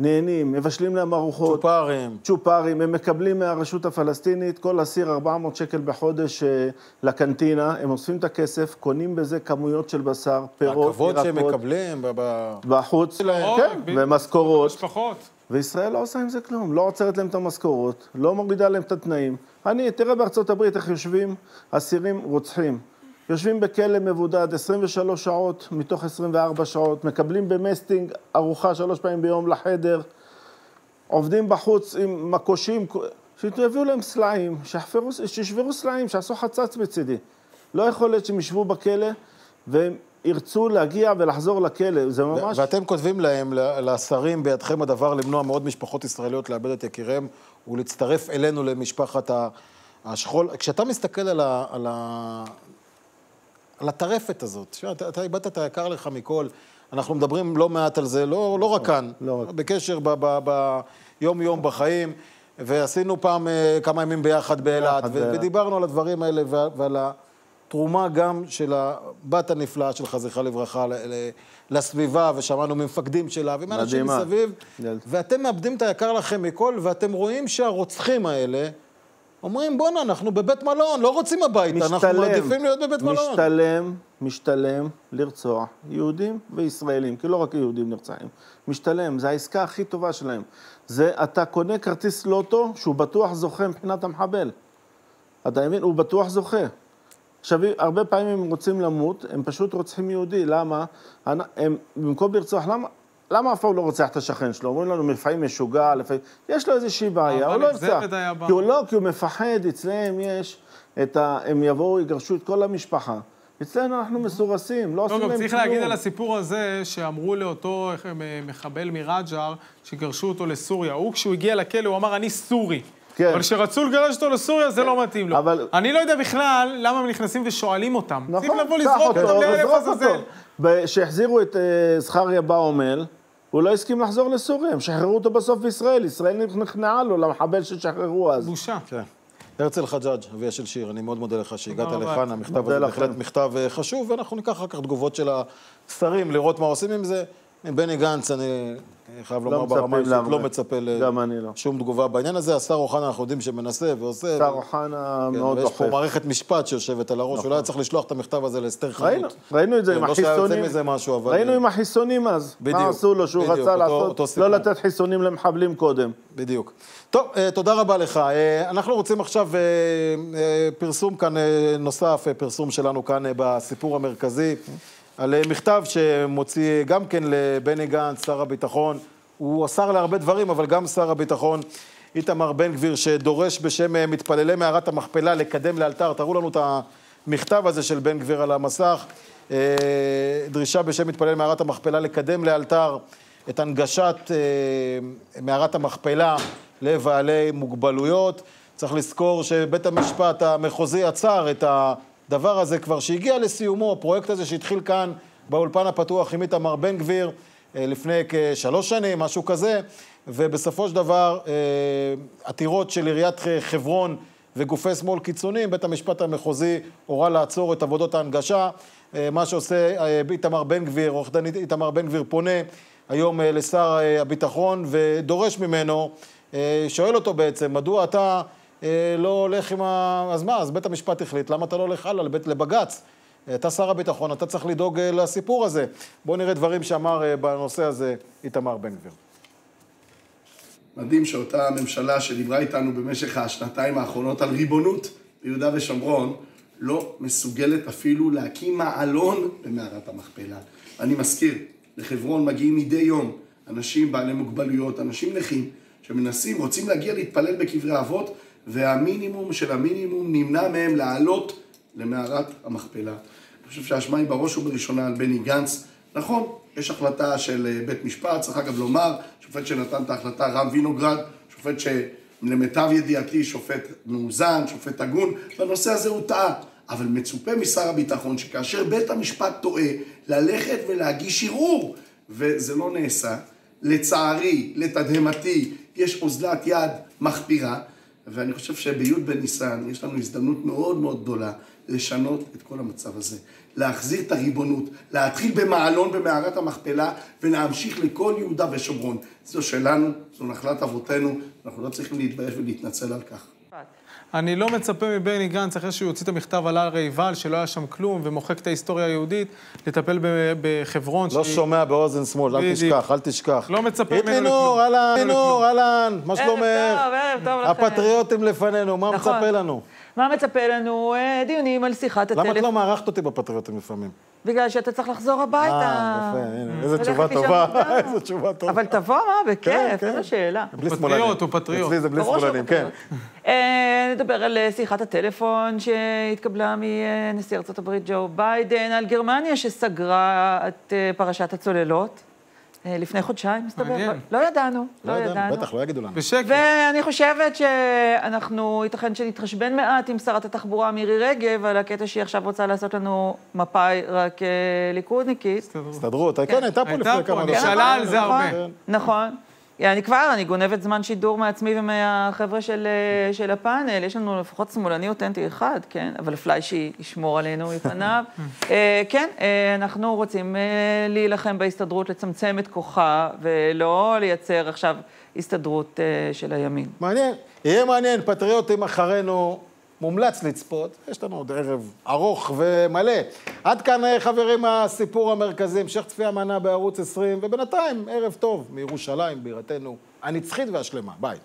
J: נהנים, מבשלים להם ארוחות.
B: צ'ופרים.
J: צ'ופרים, הם מקבלים מהרשות הפלסטינית כל אסיר 400 שקל בחודש אה, לקנטינה, הם אוספים את הכסף, קונים בזה כמויות של בשר, פירות, ירקות.
B: הכבוד שהם מקבלים ב...
J: בחוץ, כן, ומשכורות. משפחות. וישראל לא עושה עם זה כלום, לא עוצרת להם את המשכורות, לא מורידה להם את התנאים. אני, תראה בארצות הברית איך יושבים אסירים רוצחים. יושבים בכלא מבודד 23 שעות מתוך 24 שעות, מקבלים במסטינג ארוחה שלוש פעמים ביום לחדר, עובדים בחוץ עם מקושים, שיביאו להם סלעים, שישברו סלעים, שיעשו חצץ מצידי. לא יכול להיות שהם ישבו בכלא והם ירצו להגיע ולחזור לכלא, זה ממש...
B: ואתם כותבים להם, לשרים, בידכם הדבר למנוע מאות משפחות ישראליות לאבד את יקיריהם ולהצטרף אלינו למשפחת השכול. כשאתה מסתכל על, ה, על, ה, על הטרפת הזאת. אתה, אתה איבדת את היקר לך מכל. אנחנו מדברים לא מעט על זה, לא, לא רק כאן, לא רק. בקשר ביום-יום בחיים, ועשינו פעם אה, כמה ימים ביחד באילת, ודיברנו על הדברים האלה ועל התרומה גם של הבת הנפלאה שלך, זכרה לברכה, לסביבה, ושמענו ממפקדים שלה ומאנשים מסביב, ואתם מאבדים את היקר לכם מכל, ואתם רואים שהרוצחים האלה, אומרים, בואנה, אנחנו בבית מלון, לא רוצים הביתה, משתלם, אנחנו מעדיפים להיות בבית מלון.
J: משתלם, משתלם לרצוח יהודים וישראלים, כי לא רק יהודים נרצחים. משתלם, זו העסקה הכי טובה שלהם. זה, אתה קונה כרטיס לוטו שהוא בטוח זוכה מבחינת המחבל. אתה מבין? הוא בטוח זוכה. עכשיו, הרבה פעמים הם רוצים למות, הם פשוט רוצחים יהודי. למה? הם, במקום לרצוח, למה? למה אף פעם לא רוצח את השכן שלו? אומרים לנו, לפעמים משוגע, לפעמים... יש לו איזושהי בעיה, הוא לא ירצח. כי הוא לא, כי הוא מפחד, אצלם יש את ה... הם יבואו, יגרשו את כל המשפחה. אצלנו אנחנו מסורסים, לא עושים להם כלום.
C: צריך להגיד על הסיפור הזה, שאמרו לאותו מחבל מרג'ר, שגרשו אותו לסוריה. הוא, כשהוא הגיע לכלא, הוא אמר, אני סורי. כן. אבל כשרצו לגרש אותו לסוריה, זה לא מתאים לו. אבל... אני לא יודע בכלל למה הם נכנסים ושואלים אותם. נכון. צריכים לבוא לזרוק אותו לאלף עזאזל.
J: כשהחזירו את אה, זכריה באומל, הוא לא הסכים לחזור לסוריה, הם שחררו אותו בסוף בישראל, ישראל נכנעה לו למחבל ששחררו אז.
C: בושה.
B: כן. הרצל חג'אג', אביה של שיר, אני מאוד מודה לך שהגעת לכאן, המכתב הזה בהחלט מכתב אה, חשוב, ואנחנו ניקח אחר כך תגובות של השרים, לראות מה עושים עם זה. מבני גנץ, אני חייב לומר ברמה אישית, לא מצפה לשום תגובה בעניין הזה. השר אוחנה, אנחנו יודעים שמנסה ועושה.
J: השר אוחנה כן, מאוד
B: דוחף. יש פה מערכת משפט שיושבת על הראש, אולי היה צריך לשלוח את המכתב הזה לאסתר חנות.
J: ראינו את זה עם החיסונים. ראינו עם החיסונים אז. מה עשו לו שהוא רצה לעשות, לא לתת חיסונים למחבלים קודם.
B: בדיוק. טוב, אה, תודה רבה לך. אה, אנחנו רוצים עכשיו אה, פרסום כאן נוסף, פרסום שלנו כאן בסיפור המרכזי. על אה, מכתב שמוציא גם כן לבני גנץ, שר הביטחון. הוא השר להרבה דברים, אבל גם שר הביטחון איתמר בן גביר, שדורש בשם אה, מתפללי מערת המכפלה לקדם לאלתר. תראו לנו את המכתב הזה של בן גביר על המסך. אה, דרישה בשם מתפללי מערת המכפלה לקדם לאלתר את הנגשת מערת המכפלה לבעלי מוגבלויות. צריך לזכור שבית המשפט המחוזי עצר את ה... הדבר הזה כבר שהגיע לסיומו, הפרויקט הזה שהתחיל כאן באולפן הפתוח עם איתמר בן גביר אה, לפני כשלוש שנים, משהו כזה, ובסופו של דבר אה, עתירות של עיריית חברון וגופי שמאל קיצוניים, בית המשפט המחוזי הורה לעצור את עבודות ההנגשה. אה, מה שעושה איתמר בן גביר, עורך דין איתמר בן גביר פונה היום לשר הביטחון ודורש ממנו, שואל אותו בעצם, מדוע אתה לא הולך עם ה... אז מה, אז בית המשפט החליט, למה אתה לא הולך הלאה לבית, לבג"ץ? אה, אתה שר הביטחון, אתה צריך לדאוג אה, לסיפור הזה. בואו נראה דברים שאמר בנושא הזה איתמר בן גביר.
K: מדהים שאותה ממשלה שדיברה איתנו במשך השנתיים האחרונות על ריבונות ביהודה ושומרון, לא מסוגלת אפילו להקים מעלון במערת המכפלה. אני מזכיר, לחברון מגיעים מדי יום אנשים בעלי מוגבלויות, אנשים נכים, שמנסים, רוצים להגיע להתפלל בקברי אבות, והמינימום של המינימום נמנע מהם לעלות למערת המכפלה. אני חושב שהאשמה היא בראש ובראשונה על בני גנץ. נכון, יש החלטה של אה, בית משפט, צריך אגב לומר, שופט שנתן את ההחלטה, רם וינוגרד, שופט שלמיטב ידיעתי שופט מאוזן, שופט הגון, בנושא הזה הוא טעה. אבל מצופה משר הביטחון שכאשר בית המשפט טועה, ללכת ולהגיש ערעור, וזה לא נעשה. לצערי, לתדהמתי, יש אוזלת יד מחפירה, ואני חושב שבי' בניסן יש לנו הזדמנות מאוד מאוד גדולה לשנות את כל המצב הזה. להחזיר את הריבונות, להתחיל במעלון במערת המכפלה ולהמשיך לכל יהודה ושומרון. זו שלנו, זו נחלת אבותינו, אנחנו לא צריכים להתבייש ולהתנצל על כך.
C: אני לא מצפה מבני גנץ, אחרי שהוא יוציא את המכתב על הר עיבל, שלא היה שם כלום, ומוחק את ההיסטוריה היהודית, לטפל בחברון.
B: לא
C: שהיא-
B: שומע באוזן שמאל, אל. תשכח, אל תשכח.
C: לא מצפה ממנו לכלום.
B: נור, אהלן,
C: לא
B: נור, אהלן, מה שלומך?
L: טוב, ערב טוב לכם.
B: הפטריוטים לפנינו, מה
L: נכון.
B: מצפה לנו?
L: מה מצפה לנו? אה, דיונים על שיחת
B: למה את
L: הטלפון.
B: לא מארחת אותי בפטריוטים לפעמים?
L: בגלל שאתה צריך לחזור הביתה.
B: אה, יפה, הנה, איזה
L: ולכת
B: תשובה
L: לישון
B: טובה. איזה תשובה טובה.
L: אבל תבוא, מה, בכיף,
B: כן.
L: איזו שאלה.
B: בלי
C: פטריוט,
B: שמאלנים.
C: הוא פטריוט.
B: אצלי זה בלי שמאלנים, כן.
L: אה, נדבר על אה, שיחת הטלפון שהתקבלה מנשיא ארצות הברית ג'ו ביידן, על גרמניה שסגרה את אה, פרשת הצוללות. לפני חודשיים, מסתבר.
C: מעניין.
L: לא- לא ידענו,
B: לא
L: לא
B: ידענו. בטח, לא יגידו לנו.
C: בשקט.
L: ואני חושבת שאנחנו, ייתכן שנתחשבן מעט עם שרת התחבורה מירי רגב על הקטע שהיא עכשיו רוצה לעשות לנו מפאי רק ליכודניקית.
B: הסתדרות, כן, הייתה פה
C: הייתה
B: לפני
C: פה,
B: כמה דקות.
C: שאלה על זה
L: נכון,
C: הרבה.
L: נכון. אני כבר, אני גונבת זמן שידור מעצמי ומהחבר'ה של, אה, של הפאנל, יש לנו לפחות שמאלני אותנטי אחד, כן? אבל פליישי ישמור עלינו מפניו. אה, כן, אה, אנחנו רוצים אה, להילחם בהסתדרות, לצמצם את כוחה, ולא לייצר עכשיו הסתדרות אה, של הימין.
B: מעניין, יהיה מעניין, פטריוטים אחרינו, מומלץ לצפות, יש לנו עוד ערב ארוך ומלא. עד כאן, אה, חברים, הסיפור המרכזי, המשך צפייה מנה בערוץ 20, ובינתיים, ערב טוב מירושלים, בירתנו הנצחית והשלמה. ביי.